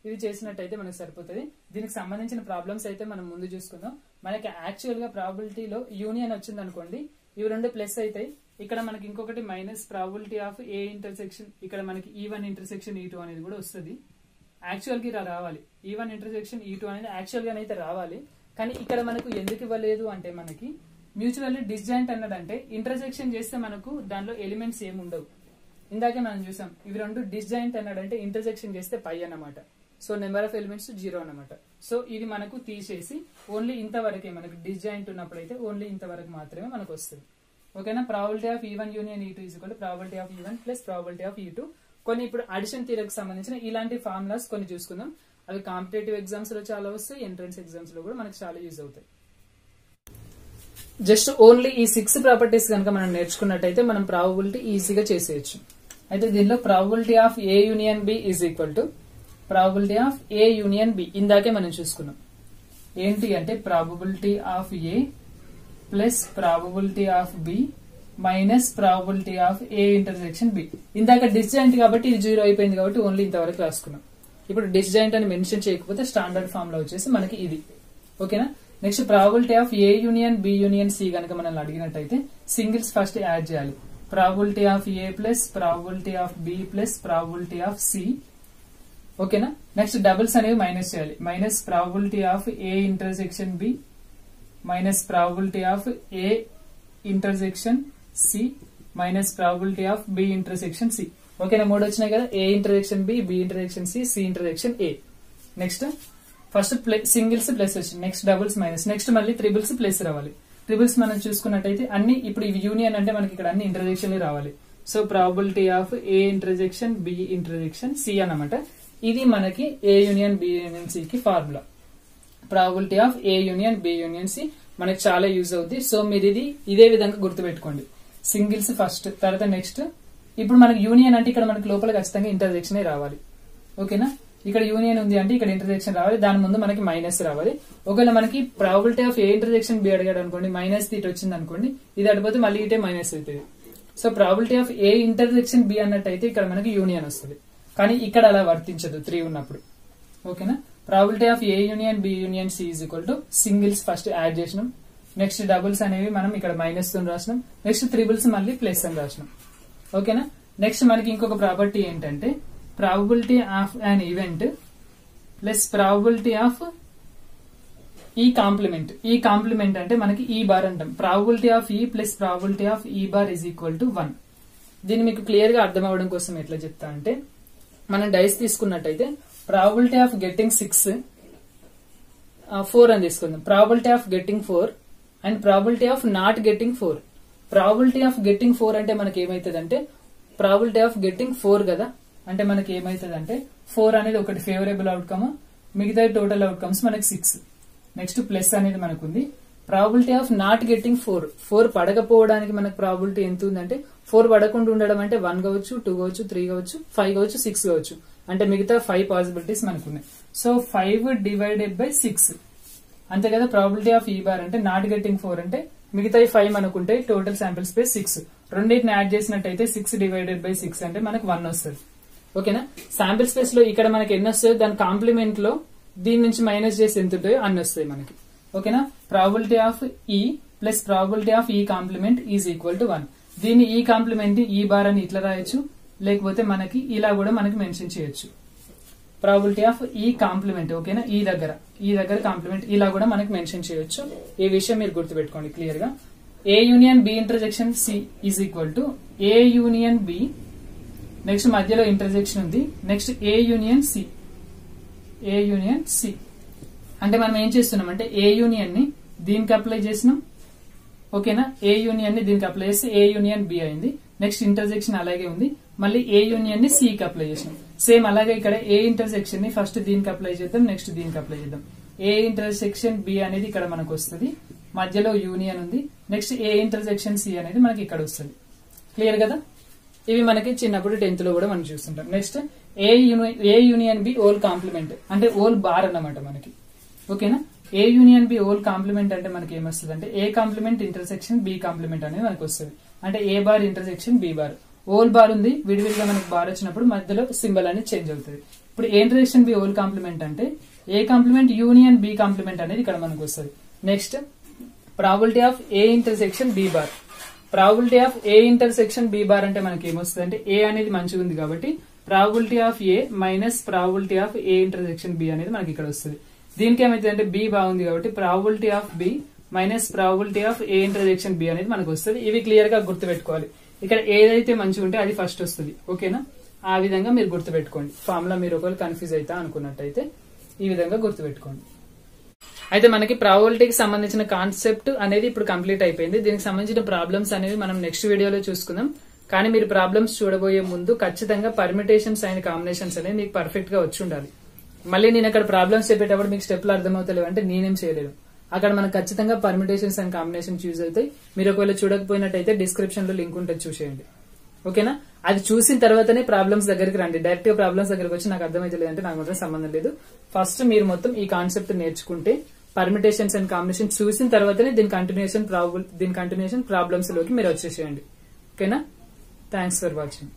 ఇది చేసినట్టయితే మనకు సరిపోతుంది. దీనికి సంబంధించిన ప్రాబ్లమ్స్ అయితే మనం ముందు చూసుకుందాం. మనకి యాక్చువల్గా ప్రాబిలిటీలో యూనియన్ వచ్చింది అనుకోండి ఇవి రెండు ప్లస్ అవుతాయి ఇక్కడ మనకి ఇంకొకటి minus probability of A intersection ఇక్కడ మనకి E one intersection E two అనేది కూడా వస్తుంది. యాక్చువల్కి ఇలా రావాలి. E one intersection E two అనేది యాక్చువల్ గానైతే అయితే రావాలి. కానీ ఇక్కడ మనకు ఎందుకు ఇవ్వలేదు అంటే మనకి మ్యూచువల్లీ డిస్జాయింట్ అన్నదంటే ఇంటర్సెక్షన్ చేస్తే మనకు దానిలో ఎలిమెంట్స్ ఏమి ఉండవు ఇందాకే మనం చూసాం ఇవి రెండు డిస్జాయింట్ అన్నాడంటే ఇంటర్సెక్షన్ చేస్తే పై అన్నమాట. So number of elements zero అన్నమాట. సో ఇది మనకు తీసేసి ఓన్లీ ఇంతవరకే మనకు డిస్జాయింట్ ఉన్నప్పుడు అయితే ఓన్లీ ఇంతవరకు మాత్రమే మనకు వస్తుంది. ఓకేనా? Probability of E union E two is probability of E plus probability of E two కొన్ని ఇప్పుడు అడిషన్ తీరకు సంబంధించిన ఇలాంటి ఫార్ములాస్ కొన్ని చూసుకుందాం. అవి కాంపిటేటివ్ ఎగ్జామ్స్లో చాలా వస్తాయి ఎంట్రన్స్ ఎగ్జామ్స్లో కూడా మనకు చాలా యూజ్ అవుతాయి. జస్ట్ ఓన్లీ ఈ సిక్స్ ప్రాపర్టీస్ కనుక మనం నేర్చుకున్నట్టయితే మనం ప్రాబబిలిటీ ఈజీగా చేసేయచ్చు. అయితే దీనిలో probability of A union B is equal to probability of A union B ఇందాకే మనం చూసుకున్నాం. ఏంటి అంటే probability of A plus probability of B minus probability of A intersection B ఇందాక డిస్జాయింట్ కాబట్టి ఇది జీరో అయిపోయింది కాబట్టి ఓన్లీ ఇంతవరకు రాసుకున్నాం. ఇప్పుడు డిస్జాయింట్ అని మెన్షన్ చేయకపోతే స్టాండర్డ్ ఫామ్లో వచ్చేసి మనకి ఇది. ఓకేనా next probability of A union B union C కనుక మనల్ని అడిగినట్టయితే సింగిల్స్ ఫస్ట్ యాడ్ చేయాలి. Probability of A plus probability of B plus probability of C. ఓకేనా? నెక్స్ట్ డబుల్స్ అనేవి మైనస్ చేయాలి. Minus probability of A intersection B minus probability of A intersection C minus probability of B intersection C. ఓకేనా? మూడు వచ్చినాయి కదా. A intersection B B intersection C C intersection A. Next first singles place వచ్చింది next doubles minus next మళ్ళీ triples place రావాలి. Triples మనం చూసుకున్నట్టయితే అన్ని ఇప్పుడు యూనియన్ అంటే మనకి ఇక్కడ అన్ని ఇంటర్జెక్షన్ రావాలి. So probability of A intersection B intersection C అన్నమాట. ఇది మనకి A union B union C కి formula probability of A union B union C మనకి చాలా యూజ్ అవుద్ది. సో మీరు ఇది ఇదే విధంగా గుర్తుపెట్టుకోండి. సింగిల్స్ ఫస్ట్ తర్వాత నెక్స్ట్ ఇప్పుడు మనకి యూనియన్ అంటే ఇక్కడ మనకి లోపల ఖచ్చితంగా ఇంటర్జెక్షన్ రావాలి. ఓకేనా ఇక్కడ యూనియన్ ఉంది అంటే ఇక్కడ ఇంటర్సెక్షన్ రావాలి. దాని ముందు మనకి మైనస్ రావాలి. ఒకవేళ మనకి probability of A intersection B అడిగాడు అనుకోండి మైనస్ ఇటు వచ్చింది అనుకోండి ఇది అడిపోతే మళ్ళీ ఇటే మైనస్ అవుతుంది so probability of A intersection B అన్నట్టయితే ఇక్కడ మనకి యూనియన్ వస్తుంది. కానీ ఇక్కడ అలా వర్తించదు త్రీ ఉన్నప్పుడు. ఓకేనా probability of A union B union C is equal to singles first add చేసినాం. నెక్స్ట్ డబుల్స్ అనేవి మనం ఇక్కడ మైనస్తో రాసినాం. నెక్స్ట్ త్రిబుల్స్ మళ్ళీ ప్లస్ అని రాసినాం. ఓకేనా నెక్స్ట్ మనకి ఇంకొక ప్రాపర్టీ ఏంటంటే probability of an event plus probability of E complement E complement అంటే మనకి e ఈ బార్ అంటాం. Probability of E plus probability of E bar is equal to one దీన్ని మీకు క్లియర్గా అర్థం అవ్వడం కోసం ఎట్లా చెప్తా అంటే మనం డైస్ తీసుకున్నట్టయితే probability of getting six four అని తీసుకుందాం. Probability of getting four and probability of not getting four probability of getting four అంటే మనకి ఏమైతుంది అంటే ప్రాబిలిటీ ఆఫ్ గెట్టింగ్ ఫోర్ కదా? అంటే మనకి ఏమైతుంది అంటే ఫోర్ అనేది ఒకటి ఫేవరబుల్ అవుట్కమ్ మిగతా టోటల్ అవుట్కమ్స్ మనకి సిక్స్ నెక్స్ట్ ప్లస్ అనేది మనకు ఉంది probability of not getting four four పడకపోవడానికి మనకు ప్రాబిలిటీ ఎంత ఉందంటే ఫోర్ పడకుండా ఉండడం అంటే వన్ కావచ్చు టూ కావచ్చు త్రీ కావచ్చు ఫైవ్ కావచ్చు సిక్స్ కావచ్చు. అంటే మిగతా ఫైవ్ పాసిబిలిటీస్ మనకు ఉన్నాయి so five divided by six అంతే కదా ప్రాబిలిటీ ఆఫ్ ఈ బార్ అంటే నాట్ గెట్టింగ్ ఫోర్ అంటే మిగతా ఫైవ్ మనకుంటాయి టోటల్ శాంపిల్ స్పేస్ సిక్స్ రెండింటిని యాడ్ చేసినట్టయితే సిక్స్ డివైడెడ్ బై సిక్స్ అంటే మనకు వన్ వస్తుంది. ఓకేనా? శాంపిల్ స్పేస్లో ఇక్కడ మనకి ఎన్ని వస్తాయో దాని కాంప్లిమెంట్లో దీని నుంచి మైనస్ చేసి ఎంత ఉంటాయో అన్ని వస్తాయి మనకి. ఓకేనా? Probability of E plus probability of E complement is equal to one దీన్ని ఈ కాంప్లిమెంట్ ఈ బార్ అని ఇట్లా రాయొచ్చు. లేకపోతే మనకి ఇలా కూడా మనకి మెన్షన్ చేయొచ్చు. ప్రాబిలిటీ ఆఫ్ ఈ కాంప్లిమెంట్ ఓకేనా? ఈ దగ్గర. ఈ దగ్గర కాంప్లిమెంట్ ఇలా కూడా మనకి మెన్షన్ చేయొచ్చు. ఈ విషయం మీరు గుర్తుపెట్టుకోండి క్లియర్గా. A union B intersection C is equal to A union B next మధ్యలో ఇంటర్జెక్షన్ ఉంది. Next A union C A union C అంటే మనం ఏం చేస్తున్నాం అంటే ఏ యూనియన్ని దీనికి అప్లై చేసినాం. ఓకేనా? ఏ యూనియన్ని దీనికి అప్లై చేస్తే ఏ యూనియన్ బి అయింది. నెక్స్ట్ ఇంటర్జెక్షన్ అలాగే ఉంది. మళ్ళీ ఏ యూనియన్ని సికి అప్లై చేసినాం. సేమ్ అలాగే ఇక్కడ ఏ ఇంటర్సెక్షన్ని ఫస్ట్ దీనికి అప్లై చేద్దాం నెక్స్ట్ దీనికి అప్లై చేద్దాం. ఏ ఇంటర్సెక్షన్ బి అనేది ఇక్కడ మనకు వస్తుంది. మధ్యలో యూనియన్ ఉంది. నెక్స్ట్ ఏ ఇంటర్సెక్షన్ సి అనేది మనకి ఇక్కడ వస్తుంది. క్లియర్ కదా? ఇవి మనకి చిన్నప్పుడు టెన్త్లో కూడా మనం చూస్తుంటాం. Next A uni A union B whole complement అంటే ఓల్ బార్ అన్నమాట మనకి. ఓకేనా? A union B whole complement అంటే మనకి ఏమొస్తుంది అంటే A complement intersection B complement అనేది మనకు వస్తుంది. అంటే A bar intersection B bar whole bar ఉంది విడివిడిగా మనకి బార్ వచ్చినప్పుడు మధ్యలో సింబల్ అనేది చేంజ్ అవుతుంది. ఇప్పుడు A intersection B whole complement అంటే A complement union B complement అనేది ఇక్కడ మనకు వస్తుంది. Next probability of A intersection B bar probability of A intersection B bar అంటే మనకి ఏమొస్తుంది అంటే ఏ అనేది మంచిగా ఉంది కాబట్టి probability of A minus probability of A intersection B అనేది మనకి ఇక్కడ వస్తుంది. దీనికి ఏమైతుంది అంటే బి బాగుంది కాబట్టి probability of B minus probability of A intersection B అనేది మనకు వస్తుంది. ఇవి క్లియర్గా గుర్తుపెట్టుకోవాలి. ఇక్కడ ఏదైతే మంచిగా ఉంటే అది ఫస్ట్ వస్తుంది. ఓకేనా ఆ విధంగా మీరు గుర్తుపెట్టుకోండి. ఫార్ములా మీరు ఒకవేళ కన్ఫ్యూజ్ అవుతా అనుకున్నట్టయితే ఈ విధంగా గుర్తుపెట్టుకోండి. అయితే మనకి ప్రాబిలిటీకి సంబంధించిన కాన్సెప్ట్ అనేది ఇప్పుడు కంప్లీట్ అయిపోయింది. దీనికి సంబంధించిన ప్రాబ్లమ్స్ అనేవి మనం నెక్స్ట్ వీడియోలో చూసుకుందాం. కానీ మీరు ప్రాబ్లమ్స్ చూడబోయే ముందు ఖచ్చితంగా పర్మిటేషన్స్ అండ్ కాంబినేషన్స్ అనేవి మీకు పర్ఫెక్ట్గా వచ్చి ఉండాలి. మళ్ళీ నేను అక్కడ ప్రాబ్లమ్స్ చెప్పేటప్పుడు మీకు స్టెప్లు అర్థమవుతలేవు అంటే నేనేం చేయలేను. అక్కడ మనకు ఖచ్చితంగా పర్మిటేషన్స్ అండ్ కాంబినేషన్స్ యూజ్ అవుతాయి. మీరు ఒకవేళ చూడకపోయినట్టయితే డిస్క్రిప్షన్లో లింక్ ఉంటుంది చూసేయండి. ఓకేనా? అది చూసిన తర్వాతనే ప్రాబ్లమ్స్ దగ్గరికి రండి. డైరెక్ట్గా ప్రాబ్లమ్స్ దగ్గరికి వచ్చి నాకు అర్థమైతే అంటే నాకు మాత్రం సంబంధం లేదు. ఫస్ట్ మీరు మొత్తం ఈ కాన్సెప్ట్ నేర్చుకుంటే పర్మిటేషన్స్ అండ్ కాంబినేషన్ చూసిన తర్వాతనే దీని కంటిన్యూషన్ దీని కంటిన్యూషన్ ప్రాబ్లమ్స్లోకి మీరు వచ్చేసేయండి. ఓకేనా థ్యాంక్స్ ఫర్ వాచింగ్